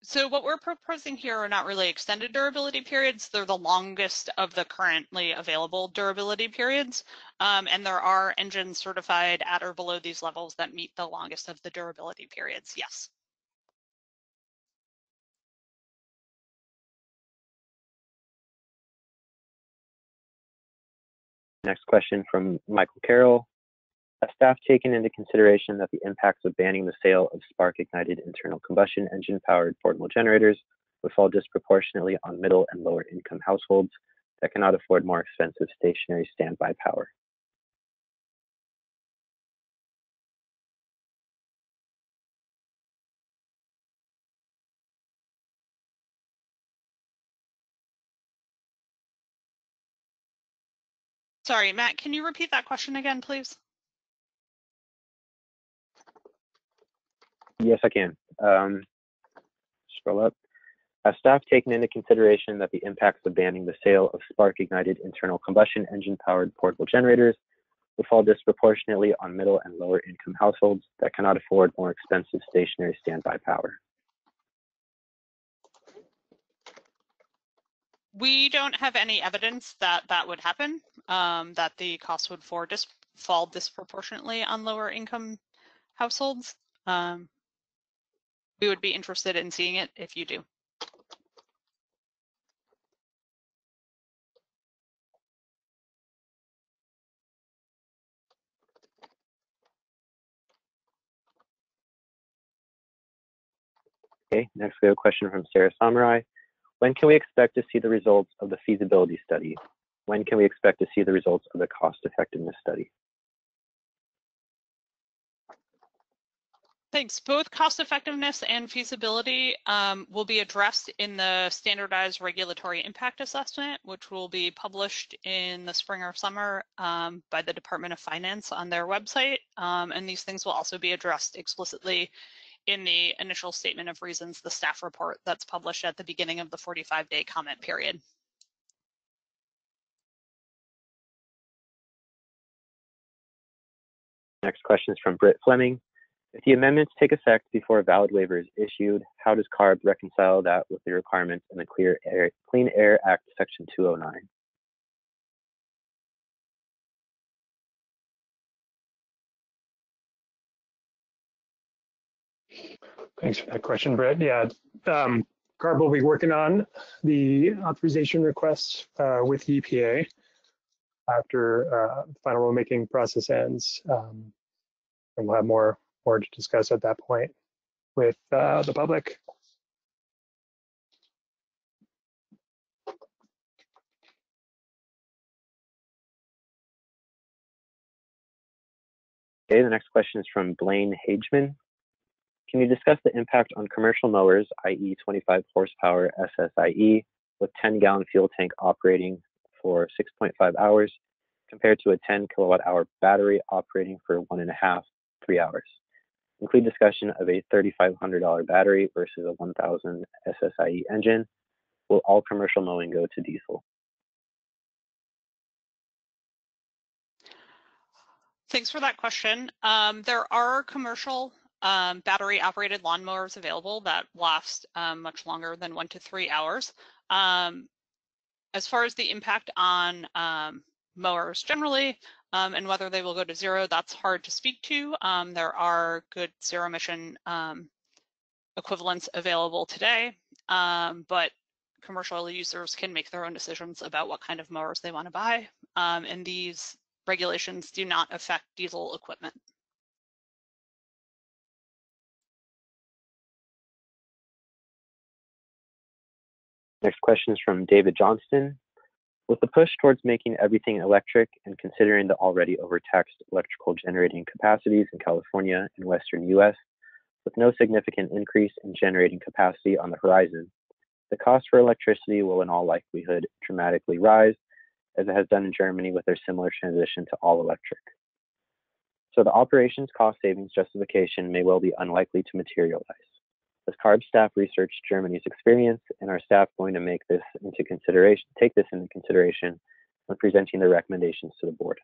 so what we're proposing here are not really extended durability periods. They're the longest of the currently available durability periods. Um, and there are engines certified at or below these levels that meet the longest of the durability periods, yes. Next question from Michael Carroll. Has staff taken into consideration that the impacts of banning the sale of spark-ignited internal combustion engine-powered portable generators would fall disproportionately on middle and lower income households that cannot afford more expensive stationary standby power? Sorry, Matt, can you repeat that question again, please? Yes, I can. Um, scroll up. Has staff taken into consideration that the impacts of banning the sale of spark-ignited internal combustion engine-powered portable generators will fall disproportionately on middle and lower income households that cannot afford more expensive stationary standby power? We don't have any evidence that that would happen, um, that the cost would dis fall disproportionately on lower income households. Um, we would be interested in seeing it if you do. Okay, next we have a question from Sarah Samurai. When can we expect to see the results of the feasibility study? When can we expect to see the results of the cost effectiveness study? Thanks. Both cost effectiveness and feasibility um, will be addressed in the standardized regulatory impact assessment, which will be published in the spring or summer um, by the Department of Finance on their website. Um, and these things will also be addressed explicitly in the initial statement of reasons, the staff report that's published at the beginning of the 45 day comment period. Next question is from Britt Fleming. If the amendments take effect before a valid waiver is issued, how does CARB reconcile that with the requirements in the Clear Air, Clean Air Act, Section 209? Thanks for that question, Brett. Yeah, um, CARB will be working on the authorization requests uh, with EPA after uh, final rulemaking process ends. Um, and we'll have more, more to discuss at that point with uh, the public. Okay, the next question is from Blaine Hageman. Can you discuss the impact on commercial mowers, i.e. 25 horsepower SSIE, with 10 gallon fuel tank operating for 6.5 hours compared to a 10 kilowatt hour battery operating for one and a half, three hours? Include discussion of a $3,500 battery versus a 1000 SSIE engine. Will all commercial mowing go to diesel? Thanks for that question. Um, there are commercial um, battery operated lawnmowers available that last um, much longer than one to three hours. Um, as far as the impact on um, mowers generally um, and whether they will go to zero, that's hard to speak to. Um, there are good zero emission equivalents available today, but commercial users can make their own decisions about what kind of mowers they want to buy. and these regulations do not affect diesel equipment. Next question is from David Johnston. With the push towards making everything electric and considering the already overtaxed electrical generating capacities in California and Western US, with no significant increase in generating capacity on the horizon, the cost for electricity will in all likelihood dramatically rise, as it has done in Germany with their similar transition to all electric. So the operations cost savings justification may well be unlikely to materialize. As CARB staff researched Germany's experience and our staff going to make this into consideration, take this into consideration when presenting their recommendations to the board.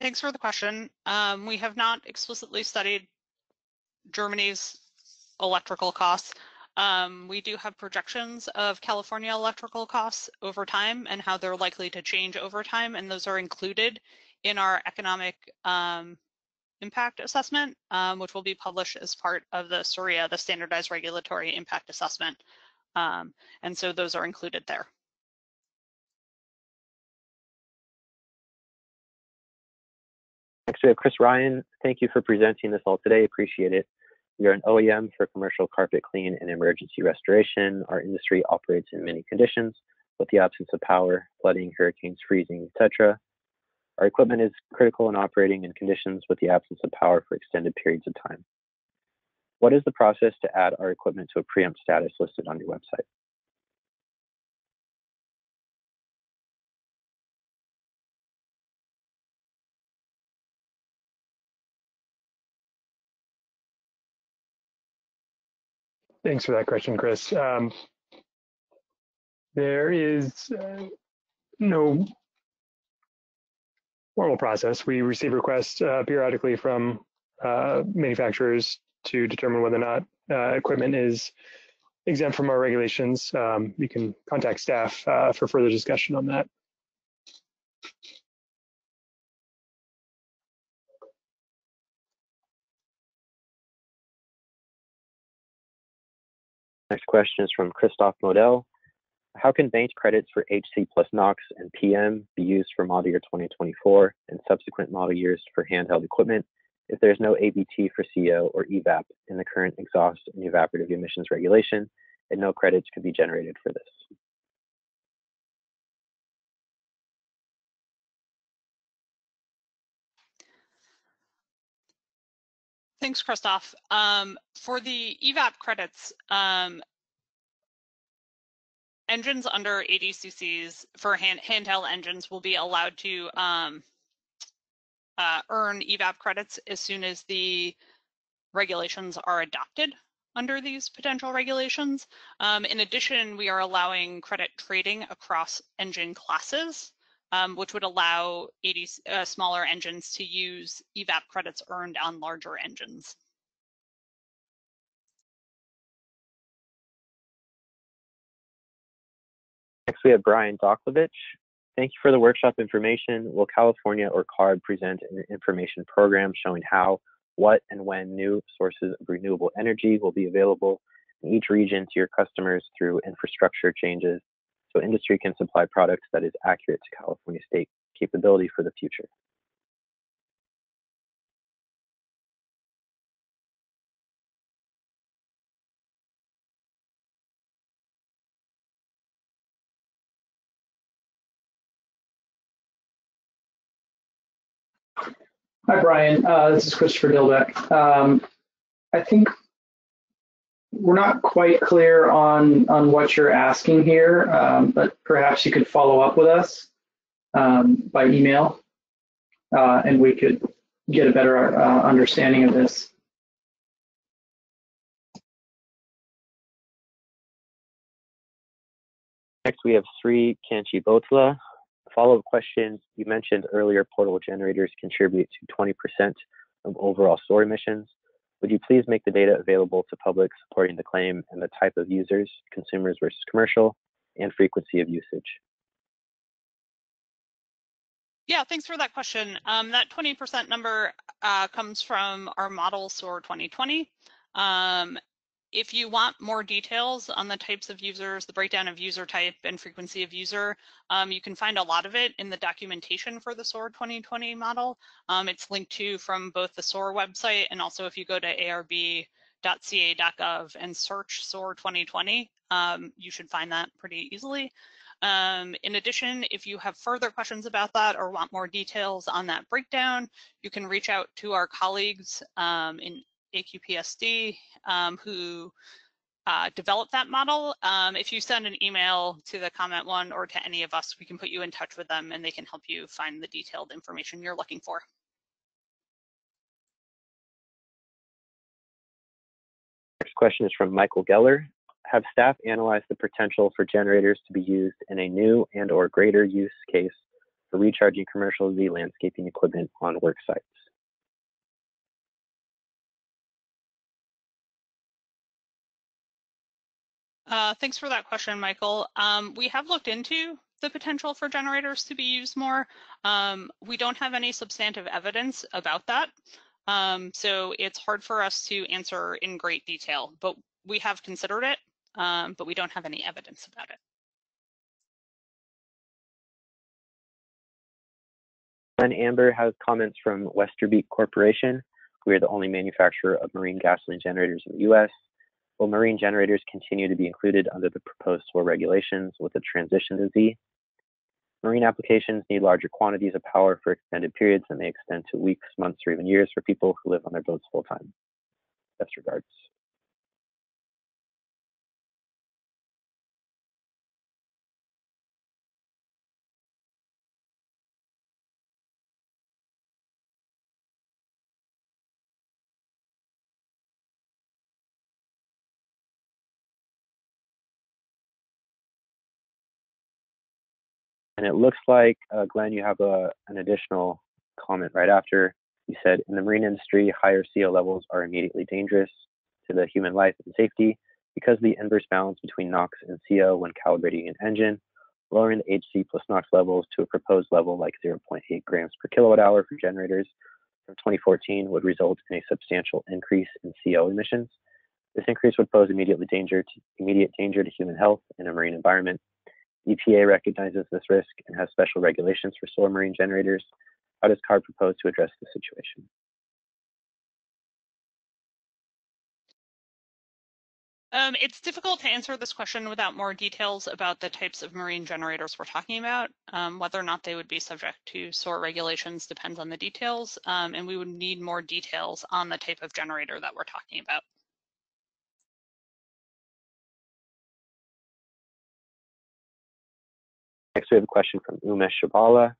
Thanks for the question. Um, we have not explicitly studied Germany's electrical costs. Um, we do have projections of California electrical costs over time and how they're likely to change over time, and those are included in our economic um, impact assessment, um, which will be published as part of the SORIA, the Standardized Regulatory Impact Assessment. Um, and so those are included there. Next, we have Chris Ryan. Thank you for presenting this all today. Appreciate it. We are an OEM for commercial carpet clean and emergency restoration. Our industry operates in many conditions with the absence of power, flooding, hurricanes, freezing, etc. Our equipment is critical in operating in conditions with the absence of power for extended periods of time. What is the process to add our equipment to a preempt status listed on your website? Thanks for that question, Chris. Um, there is uh, no formal process. We receive requests uh, periodically from uh, manufacturers to determine whether or not uh, equipment is exempt from our regulations. Um, you can contact staff uh, for further discussion on that. Next question is from Christoph Modell. How can banked credits for HC plus NOx and PM be used for model year 2024 and subsequent model years for handheld equipment if there's no ABT for CO or EVAP in the current exhaust and evaporative emissions regulation and no credits could be generated for this? Thanks, Christoph. Um, for the EVAP credits, um, engines under 80 cc's for hand, handheld engines will be allowed to um, uh, earn EVAP credits as soon as the regulations are adopted under these potential regulations. Um, in addition, we are allowing credit trading across engine classes um, which would allow 80 uh, smaller engines to use EVAP credits earned on larger engines. Next, we have Brian Doklovich. Thank you for the workshop information. Will California or CARB present an information program showing how, what, and when new sources of renewable energy will be available in each region to your customers through infrastructure changes so industry can supply products that is accurate to California state capability for the future. Hi, Brian. Uh, this is Christopher Dilbeck. Um, I think we're not quite clear on on what you're asking here, um, but perhaps you could follow up with us um, by email, uh, and we could get a better uh, understanding of this. Next, we have Sri Kanchi Botla. Follow-up questions. you mentioned earlier portable generators contribute to 20% of overall SORE emissions. Would you please make the data available to public supporting the claim and the type of users, consumers versus commercial, and frequency of usage? Yeah, thanks for that question. Um, that 20% number uh, comes from our model SORE 2020. Um, if you want more details on the types of users, the breakdown of user type and frequency of user, um, you can find a lot of it in the documentation for the SORE 2020 model. Um, it's linked to from both the SORE website and also if you go to arb.ca.gov and search SORE 2020, um, you should find that pretty easily. Um, in addition, if you have further questions about that or want more details on that breakdown, you can reach out to our colleagues um, in AQPSD um, who uh, developed that model. Um, if you send an email to the comment one or to any of us, we can put you in touch with them and they can help you find the detailed information you're looking for. Next question is from Michael Geller. Have staff analyzed the potential for generators to be used in a new and or greater use case for recharging commercial ZEE landscaping equipment on work sites? Uh, thanks for that question, Michael. Um, we have looked into the potential for generators to be used more. Um, we don't have any substantive evidence about that. Um, so it's hard for us to answer in great detail, but we have considered it, um, but we don't have any evidence about it. And Amber has comments from Westerbeek Corporation. We are the only manufacturer of marine gasoline generators in the U.S. Will marine generators continue to be included under the proposed SORE regulations with a transition to ZEE? Marine applications need larger quantities of power for extended periods that may extend to weeks, months, or even years for people who live on their boats full time. Best regards. And it looks like, uh, Glenn, you have a, an additional comment right after. You said, in the marine industry, higher CO levels are immediately dangerous to the human life and safety because of the inverse balance between NOx and CO when calibrating an engine. Lowering the HC plus NOx levels to a proposed level like 0.8 grams per kilowatt hour for generators from 2014 would result in a substantial increase in CO emissions. This increase would pose immediately danger to, immediate danger to human health in a marine environment EPA recognizes this risk and has special regulations for SORE marine generators. How does CARB propose to address the situation? Um, it's difficult to answer this question without more details about the types of marine generators we're talking about. Um, whether or not they would be subject to SORE regulations depends on the details, um, and we would need more details on the type of generator that we're talking about. Next, we have a question from Umesh Shabala.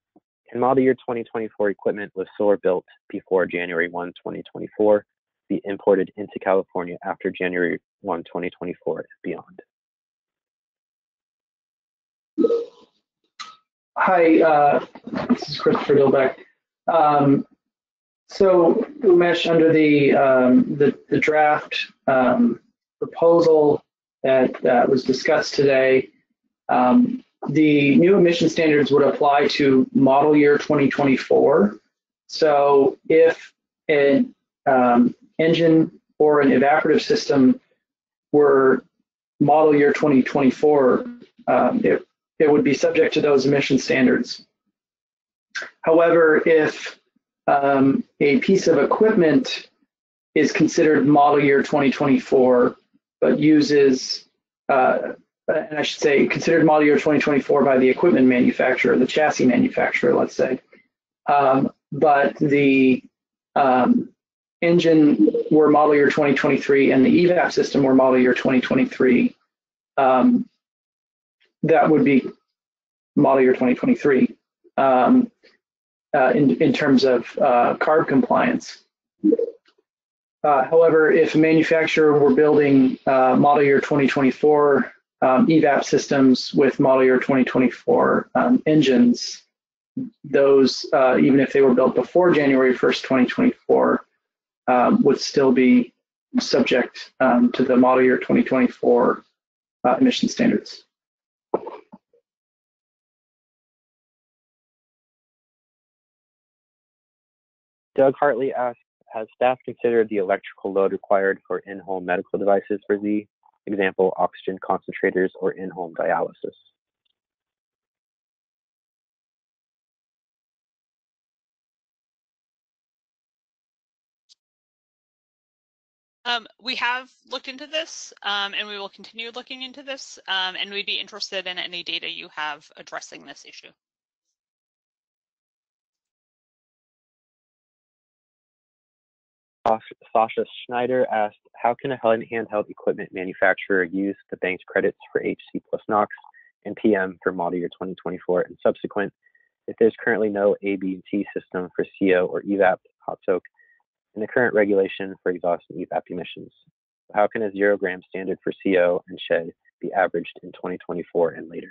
Can model year 2024 equipment with solar built before January 1, 2024 be imported into California after January 1, 2024 and beyond? Hi, uh, this is Christopher Dilbeck. Um, so Umesh, under the, um, the, the, draft um, proposal that, that was discussed today, um, the new emission standards would apply to model year 2024. So if an um, engine or an evaporative system were model year 2024, um, it, it would be subject to those emission standards. However, if um, a piece of equipment is considered model year 2024, but uses uh, and I should say considered model year 2024 by the equipment manufacturer, the chassis manufacturer, let's say. Um, but the um, engine were model year 2023 and the EVAP system were model year 2023. Um, that would be model year 2023 um, uh, in, in terms of uh, CARB compliance. Uh, however, if a manufacturer were building uh, model year 2024 um, EVAP systems with model year 2024 um, engines, those, uh, even if they were built before January 1st, 2024, um, would still be subject um, to the model year 2024 uh, emission standards. Doug Hartley asked, has staff considered the electrical load required for in-home medical devices for ZEE? Example, oxygen concentrators or in-home dialysis. Um, we have looked into this um, and we will continue looking into this um, and we'd be interested in any data you have addressing this issue. Sasha Schneider asked, how can a handheld equipment manufacturer use the bank's credits for HC plus NOx and PM for model year 2024 and subsequent if there's currently no AB&T system for CO or EVAP hot soak and the current regulation for exhaust and EVAP emissions? How can a zero gram standard for CO and shed be averaged in 2024 and later?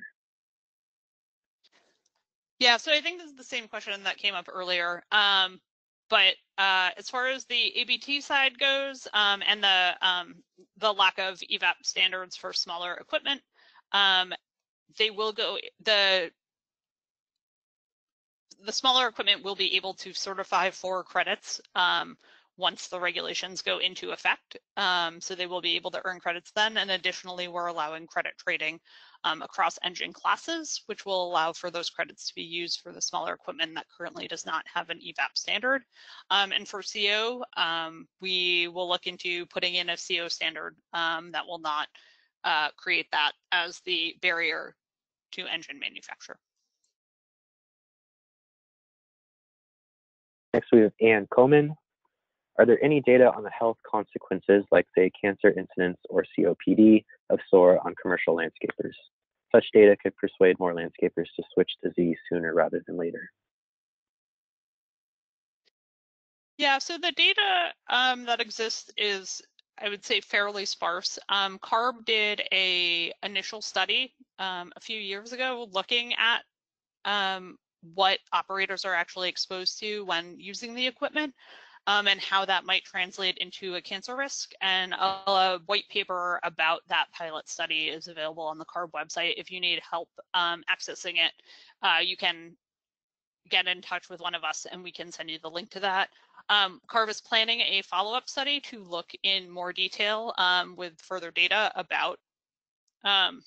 Yeah, so I think this is the same question that came up earlier. Um, but uh, as far as the ABT side goes, um, and the um, the lack of EVAP standards for smaller equipment, um, they will go the the smaller equipment will be able to certify for credits um, once the regulations go into effect. Um, so they will be able to earn credits then. And additionally, we're allowing credit trading um, across engine classes, which will allow for those credits to be used for the smaller equipment that currently does not have an EVAP standard. Um, and for CO, um, we will look into putting in a CO standard um, that will not uh, create that as the barrier to engine manufacture. Next, we have Ann Coleman. Are there any data on the health consequences, like say cancer incidence or COPD, of SORE on commercial landscapers? Such data could persuade more landscapers to switch to ZEE sooner rather than later. Yeah, so the data um, that exists is, I would say, fairly sparse. Um, CARB did a initial study um, a few years ago looking at um, what operators are actually exposed to when using the equipment um, and how that might translate into a cancer risk. And a, a, white paper about that pilot study is available on the CARB website. If you need help um, accessing it, uh, you can get in touch with one of us and we can send you the link to that. Um, CARB is planning a follow-up study to look in more detail um, with further data about um,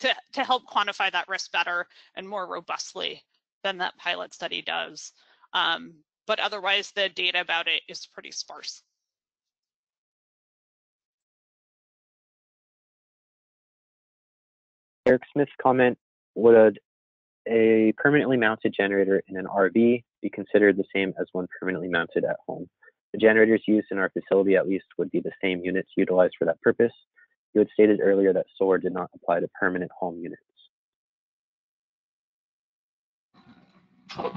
to, to help quantify that risk better and more robustly than that pilot study does. But otherwise the data about it is pretty sparse. Eric Smith's comment, would a permanently mounted generator in an RV be considered the same as one permanently mounted at home? The generators used in our facility at least would be the same units utilized for that purpose. You had stated earlier that SORE did not apply to permanent home units.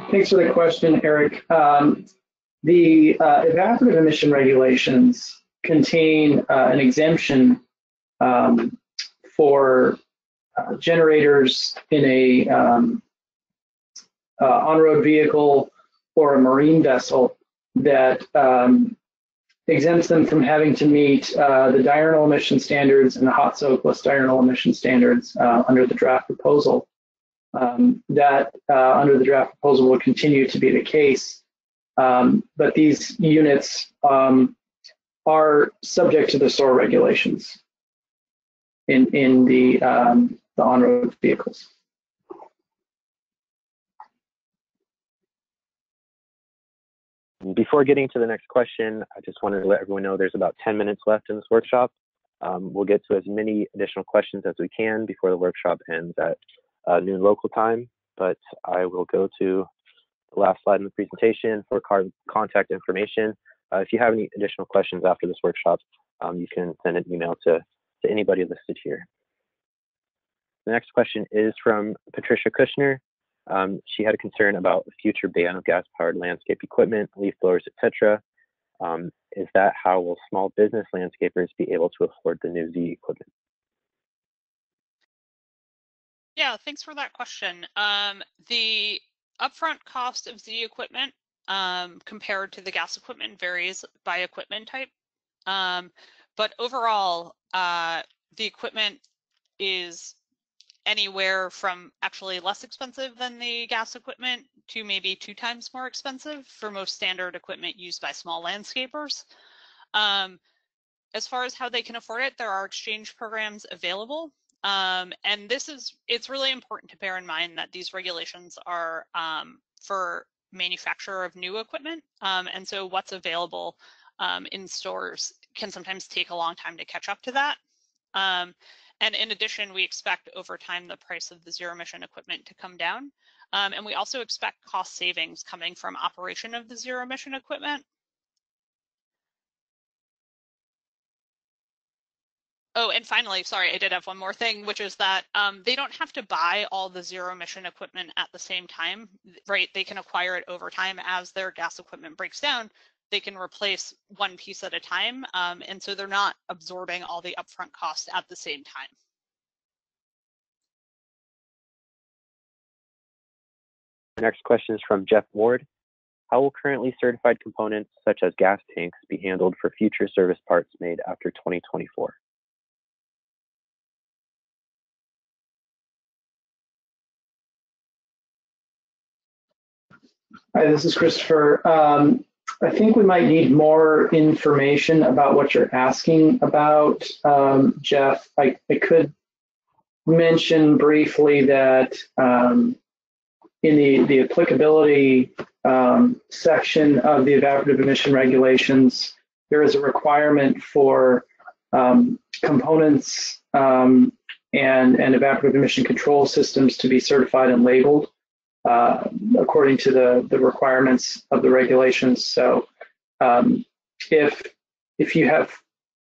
Thanks for the question, Eric. Um, the uh, evaporative emission regulations contain uh, an exemption um, for uh, generators in a um, uh, on-road vehicle or a marine vessel that um, exempts them from having to meet uh, the diurnal emission standards and the hot soakless diurnal emission standards uh, under the draft proposal um, that uh, under the draft proposal will continue to be the case. Um, but these units um, are subject to the SORE regulations in, in the, um, the on-road vehicles. Before getting to the next question, I just wanted to let everyone know there's about 10 minutes left in this workshop. Um, we'll get to as many additional questions as we can before the workshop ends at uh, noon local time, but I will go to the last slide in the presentation for contact information. Uh, if you have any additional questions after this workshop, um, you can send an email to, to anybody listed here. The next question is from Patricia Kushner. Um, she had a concern about future ban of gas-powered landscape equipment, leaf blowers, etc. Um, is that how will small business landscapers be able to afford the new ZEE equipment? Yeah, thanks for that question. Um, the upfront cost of the equipment um, compared to the gas equipment varies by equipment type. Um, but overall, uh, the equipment is anywhere from actually less expensive than the gas equipment to maybe two times more expensive for most standard equipment used by small landscapers. Um, as far as how they can afford it, there are exchange programs available. Um, and this is, it's really important to bear in mind that these regulations are um, for manufacturer of new equipment. Um, and so what's available um, in stores can sometimes take a long time to catch up to that. Um, and in addition, we expect over time the price of the zero emission equipment to come down. Um, and we also expect cost savings coming from operation of the zero emission equipment. Oh, and finally, sorry, I did have one more thing, which is that um, they don't have to buy all the zero emission equipment at the same time, right? They can acquire it over time as their gas equipment breaks down. They can replace one piece at a time. Um, and so they're not absorbing all the upfront costs at the same time. Next question is from Jeff Ward. How will currently certified components such as gas tanks be handled for future service parts made after 2024? Hi, this is Christopher. Um, I think we might need more information about what you're asking about, um, Jeff. I, I could mention briefly that um, in the, the applicability um, section of the evaporative emission regulations, there is a requirement for um, components um, and, and evaporative emission control systems to be certified and labeled uh, according to the, the requirements of the regulations. So um, if, if you have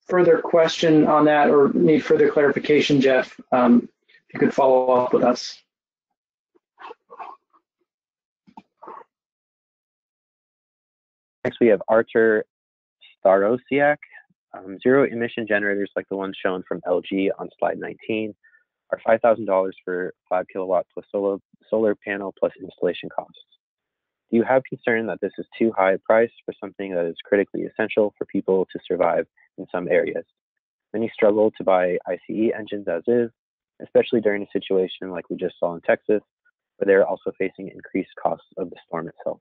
further question on that or need further clarification, Jeff, um, you could follow up with us. Next, we have Archer Starosiak. Um, zero emission generators like the ones shown from LG on slide 19 are $5,000 for 5 kilowatt plus solar, solar panel plus installation costs. Do you have concern that this is too high a price for something that is critically essential for people to survive in some areas? Many struggle to buy ICE engines as is, especially during a situation like we just saw in Texas, where they're also facing increased costs of the storm itself.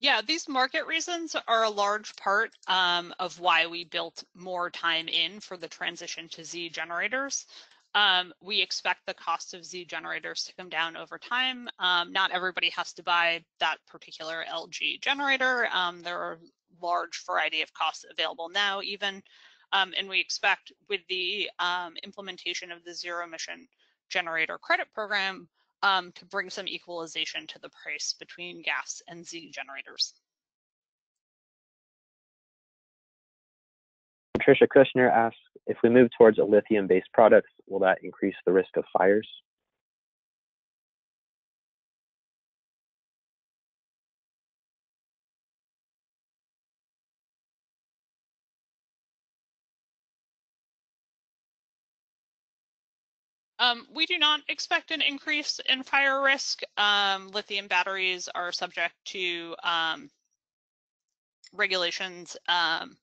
Yeah, these market reasons are a large part um, of why we built more time in for the transition to ZEE generators. Um, we expect the cost of ZEE generators to come down over time. Um, not everybody has to buy that particular LG generator. Um, there are large variety of costs available now even. Um, and we expect with the um, implementation of the zero emission generator credit program, um, to bring some equalization to the price between gas and ZEE generators. Patricia Kushner asks, if we move towards a lithium-based products, will that increase the risk of fires? Um, we do not expect an increase in fire risk. Um, lithium batteries are subject to um, regulations um,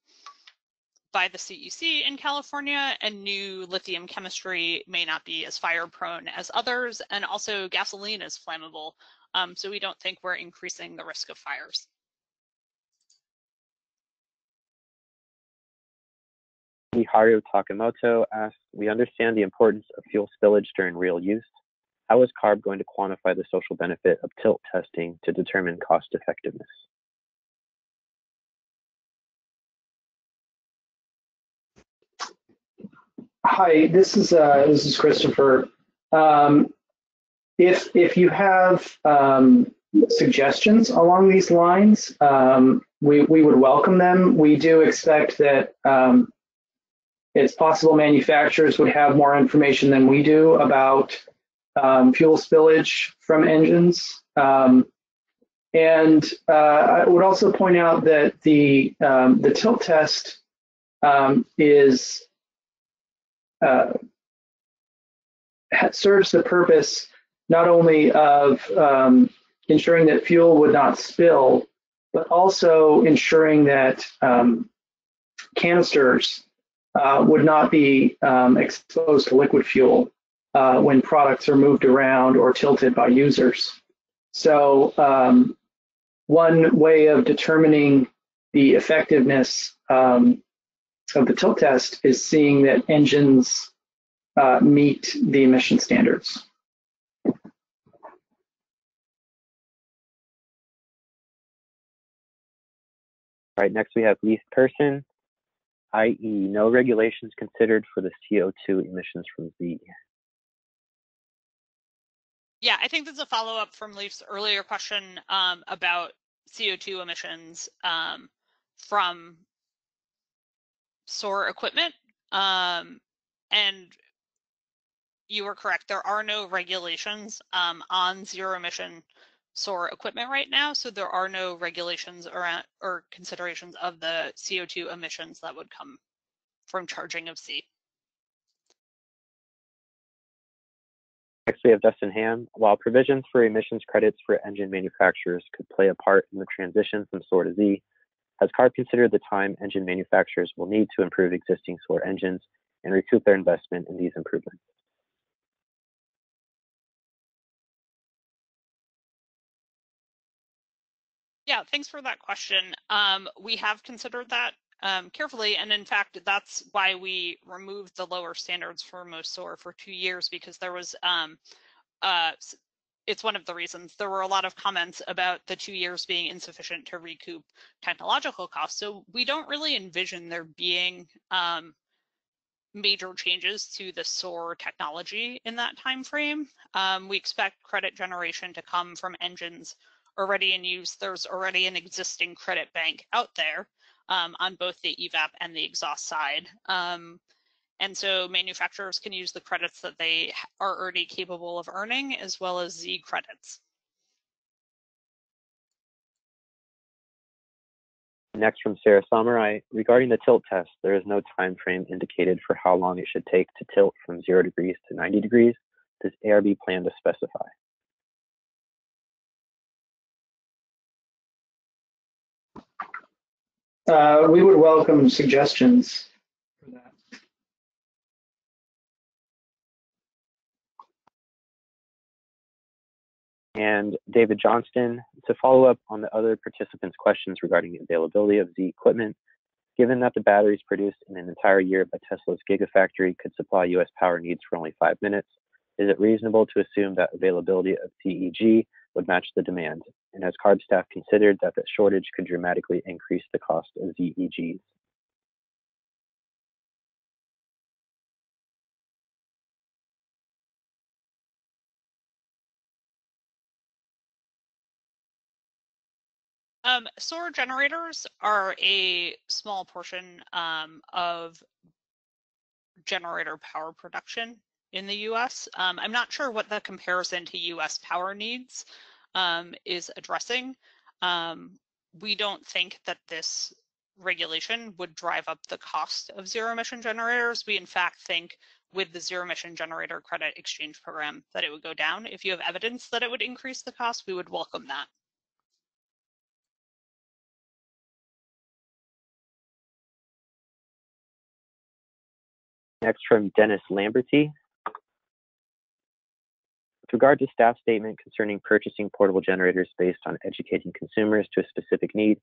by the CEC in California, and new lithium chemistry may not be as fire prone as others, and also gasoline is flammable. Um, so we don't think we're increasing the risk of fires. Miharu Takamoto asks, we understand the importance of fuel spillage during real use. How is CARB going to quantify the social benefit of tilt testing to determine cost effectiveness? Hi, this is uh, this is Christopher. Um, if if you have um, suggestions along these lines, um, we we would welcome them. We do expect that um, it's possible manufacturers would have more information than we do about um, fuel spillage from engines. Um, and uh, I would also point out that the um, the tilt test um, is uh, serves the purpose not only of um, ensuring that fuel would not spill, but also ensuring that um, canisters uh, would not be um, exposed to liquid fuel uh, when products are moved around or tilted by users. So um, one way of determining the effectiveness um, of the tilt test is seeing that engines uh, meet the emission standards. All right, next we have least person i.e. no regulations considered for the CO2 emissions from ZEE. Yeah, I think this is a follow up from Leaf's earlier question um, about CO2 emissions um, from SORE equipment. Um, and you were correct, there are no regulations um, on zero emission SORE equipment right now, so there are no regulations around or considerations of the CO2 emissions that would come from charging of ZEE. Next, we have Dustin Ham. While provisions for emissions credits for engine manufacturers could play a part in the transition from SORE to ZEE, has CARB considered the time engine manufacturers will need to improve existing SORE engines and recoup their investment in these improvements? Yeah, thanks for that question. Um, we have considered that um, carefully, and in fact, that's why we removed the lower standards for most SORE for two years because there was um, uh, it's one of the reasons there were a lot of comments about the two years being insufficient to recoup technological costs. So we don't really envision there being um, major changes to the SORE technology in that time frame. Um, we expect credit generation to come from engines already in use. There's already an existing credit bank out there um, on both the EVAP and the exhaust side. Um, and so manufacturers can use the credits that they are already capable of earning as well as ZEE credits. Next from Sarah Samurai, regarding the tilt test, there is no time frame indicated for how long it should take to tilt from 0 degrees to 90 degrees. Does ARB plan to specify? Uh, we would welcome suggestions for that. And David Johnston, to follow up on the other participants' questions regarding the availability of ZEE equipment, given that the batteries produced in an entire year by Tesla's Gigafactory could supply US power needs for only five minutes, is it reasonable to assume that availability of ZEG would match the demand? And has CARB staff considered that the shortage could dramatically increase the cost of ZEGs? Um, SORE generators are a small portion um, of generator power production in the US. Um, I'm not sure what the comparison to US power needs um, is addressing. Um, we don't think that this regulation would drive up the cost of zero emission generators. We in fact think with the zero emission generator credit exchange program that it would go down. If you have evidence that it would increase the cost, we would welcome that. Next from Dennis Lamberty. Regard to staff statement concerning purchasing portable generators based on educating consumers to a specific need,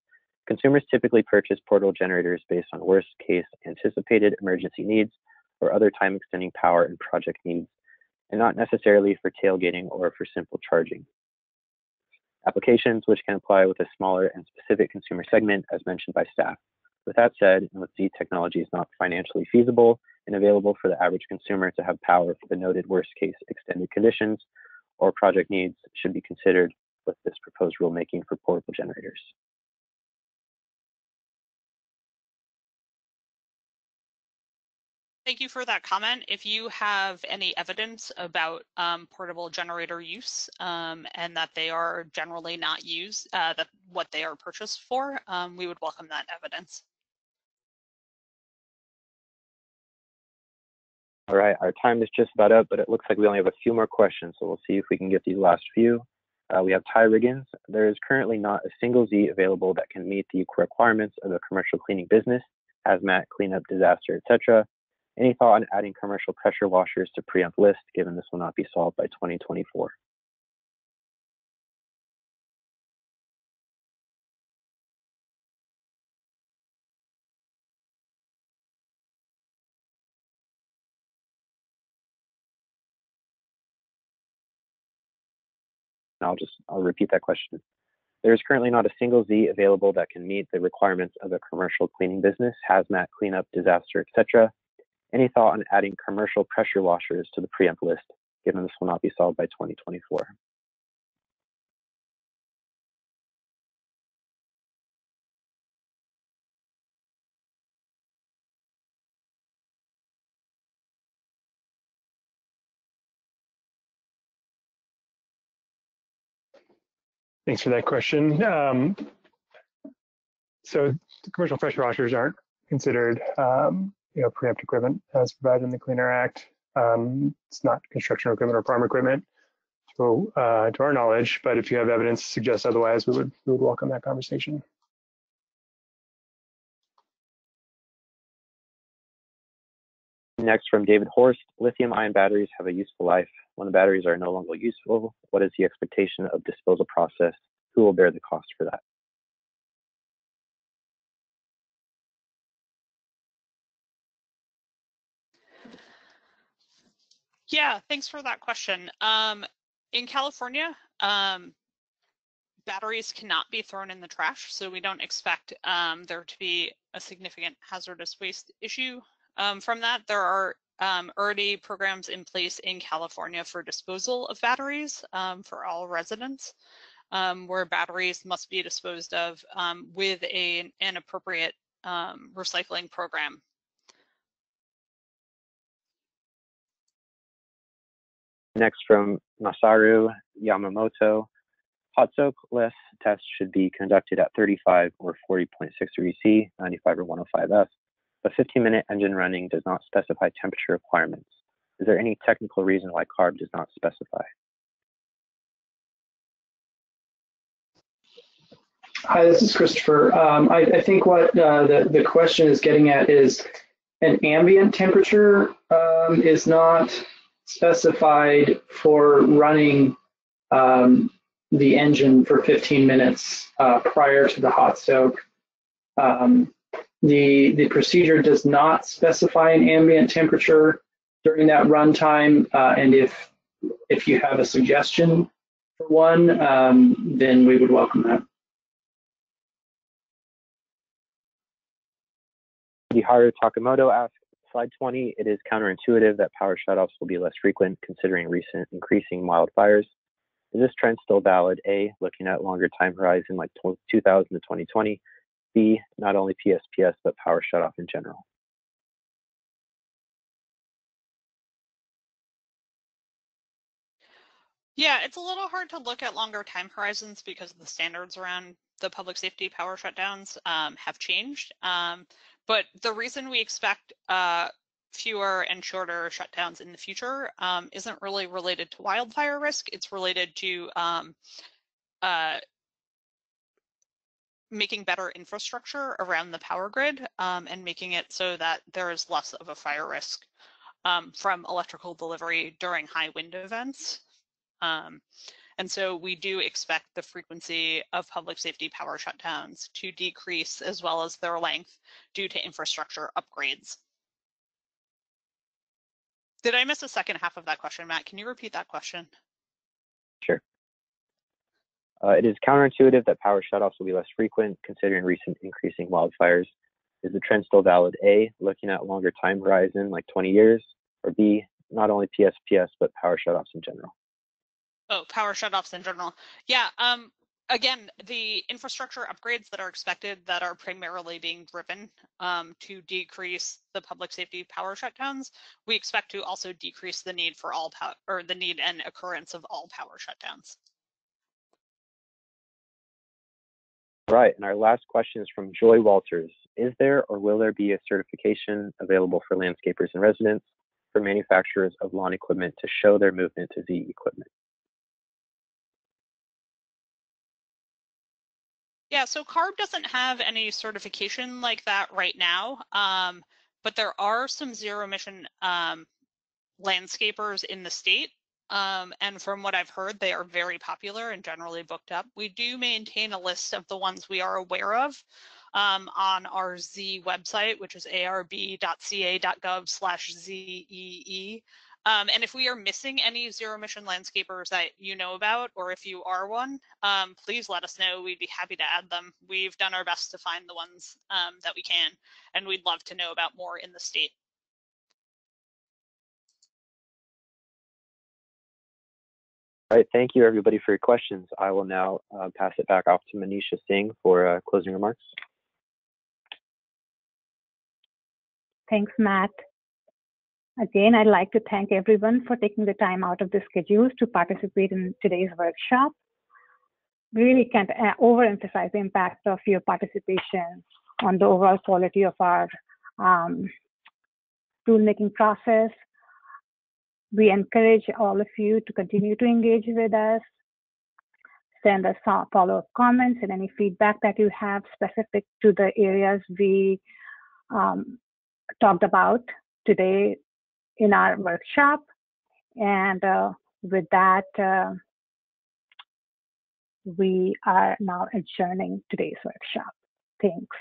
consumers typically purchase portable generators based on worst case anticipated emergency needs or other time extending power and project needs, and not necessarily for tailgating or for simple charging. Applications which can apply with a smaller and specific consumer segment as mentioned by staff. With that said, and with ZEE technology is not financially feasible and available for the average consumer to have power for the noted worst case extended conditions or project needs should be considered with this proposed rulemaking for portable generators. Thank you for that comment. If you have any evidence about um, portable generator use um, and that they are generally not used, uh, that what they are purchased for, um, we would welcome that evidence. All right, our time is just about up, but it looks like we only have a few more questions, so we'll see if we can get these last few. Uh, we have Ty Riggins. There is currently not a single ZEE available that can meet the requirements of a commercial cleaning business, hazmat, cleanup, disaster, etc. Any thought on adding commercial pressure washers to preempt list, given this will not be solved by 2024? I'll just I'll repeat that question. There is currently not a single ZEE available that can meet the requirements of a commercial cleaning business, hazmat, cleanup, disaster, etc. Any thought on adding commercial pressure washers to the preempt list, given this will not be solved by 2024? Thanks for that question. Um, so commercial pressure washers aren't considered, um, you know, preempt equipment as provided in the Clean Air Act. Um, it's not construction equipment or farm equipment, to, uh, to our knowledge. But if you have evidence to suggest otherwise, we would we would welcome that conversation. Next from David Horst, lithium ion batteries have a useful life when the batteries are no longer useful? What is the expectation of disposal process? Who will bear the cost for that? Yeah, thanks for that question. Um, in California, um, batteries cannot be thrown in the trash, so we don't expect um, there to be a significant hazardous waste issue um, from that. There are um, already programs in place in California for disposal of batteries um, for all residents, um, where batteries must be disposed of um, with a, an appropriate recycling program. Next from Masaru Yamamoto, hot soak-less tests should be conducted at 35 or 40.6 degrees C, 95 or 105 F. A 15-minute engine running does not specify temperature requirements. Is there any technical reason why CARB does not specify? Hi, this is Christopher. Um, I, I, think what uh, the, the question is getting at is an ambient temperature um, is not specified for running um, the engine for 15 minutes uh, prior to the hot soak. Um, the, the procedure does not specify an ambient temperature during that runtime, uh, and if, if you have a suggestion for one, um, then we would welcome that. Haru Takamoto asks, slide 20, it is counterintuitive that power shutoffs will be less frequent considering recent increasing wildfires. Is this trend still valid? A, looking at longer time horizon like 2000 to 2020. B, not only PSPS, but power shutoff in general. Yeah, it's a little hard to look at longer time horizons because the standards around the public safety power shutdowns um, have changed. Um, but the reason we expect uh, fewer and shorter shutdowns in the future um, isn't really related to wildfire risk. It's related to um, uh, making better infrastructure around the power grid um, and making it so that there is less of a fire risk um, from electrical delivery during high wind events. Um, and so we do expect the frequency of public safety power shutdowns to decrease as well as their length due to infrastructure upgrades. Did I miss a second half of that question, Matt? Can you repeat that question? Sure. Uh, it is counterintuitive that power shutoffs will be less frequent considering recent increasing wildfires. Is the trend still valid? A, looking at longer time horizon, like 20 years, or B, not only PSPS, but power shutoffs in general? Oh, power shutoffs in general. Yeah, um, again, the infrastructure upgrades that are expected that are primarily being driven um, to decrease the public safety power shutdowns, we expect to also decrease the need for all power or the need and occurrence of all power shutdowns. Right, and our last question is from Joy Walters. Is there or will there be a certification available for landscapers and residents for manufacturers of lawn equipment to show their movement to ZEE equipment? Yeah, so CARB doesn't have any certification like that right now, um, but there are some zero emission um, landscapers in the state um, and from what I've heard, they are very popular and generally booked up. We do maintain a list of the ones we are aware of um, on our ZEE website, which is arb.ca.gov slash ZEE. Um, and if we are missing any zero emission landscapers that you know about, or if you are one, um, please let us know. We'd be happy to add them. We've done our best to find the ones um, that we can, and we'd love to know about more in the state. All right, thank you everybody for your questions. I will now uh, pass it back off to Manisha Singh for uh, closing remarks. Thanks, Matt. Again, I'd like to thank everyone for taking the time out of their schedules to participate in today's workshop. Really can't uh, overemphasize the impact of your participation on the overall quality of our um, rulemaking process we encourage all of you to continue to engage with us. Send us follow-up comments and any feedback that you have specific to the areas we um, talked about today in our workshop. And uh, with that, uh, we are now adjourning today's workshop. Thanks.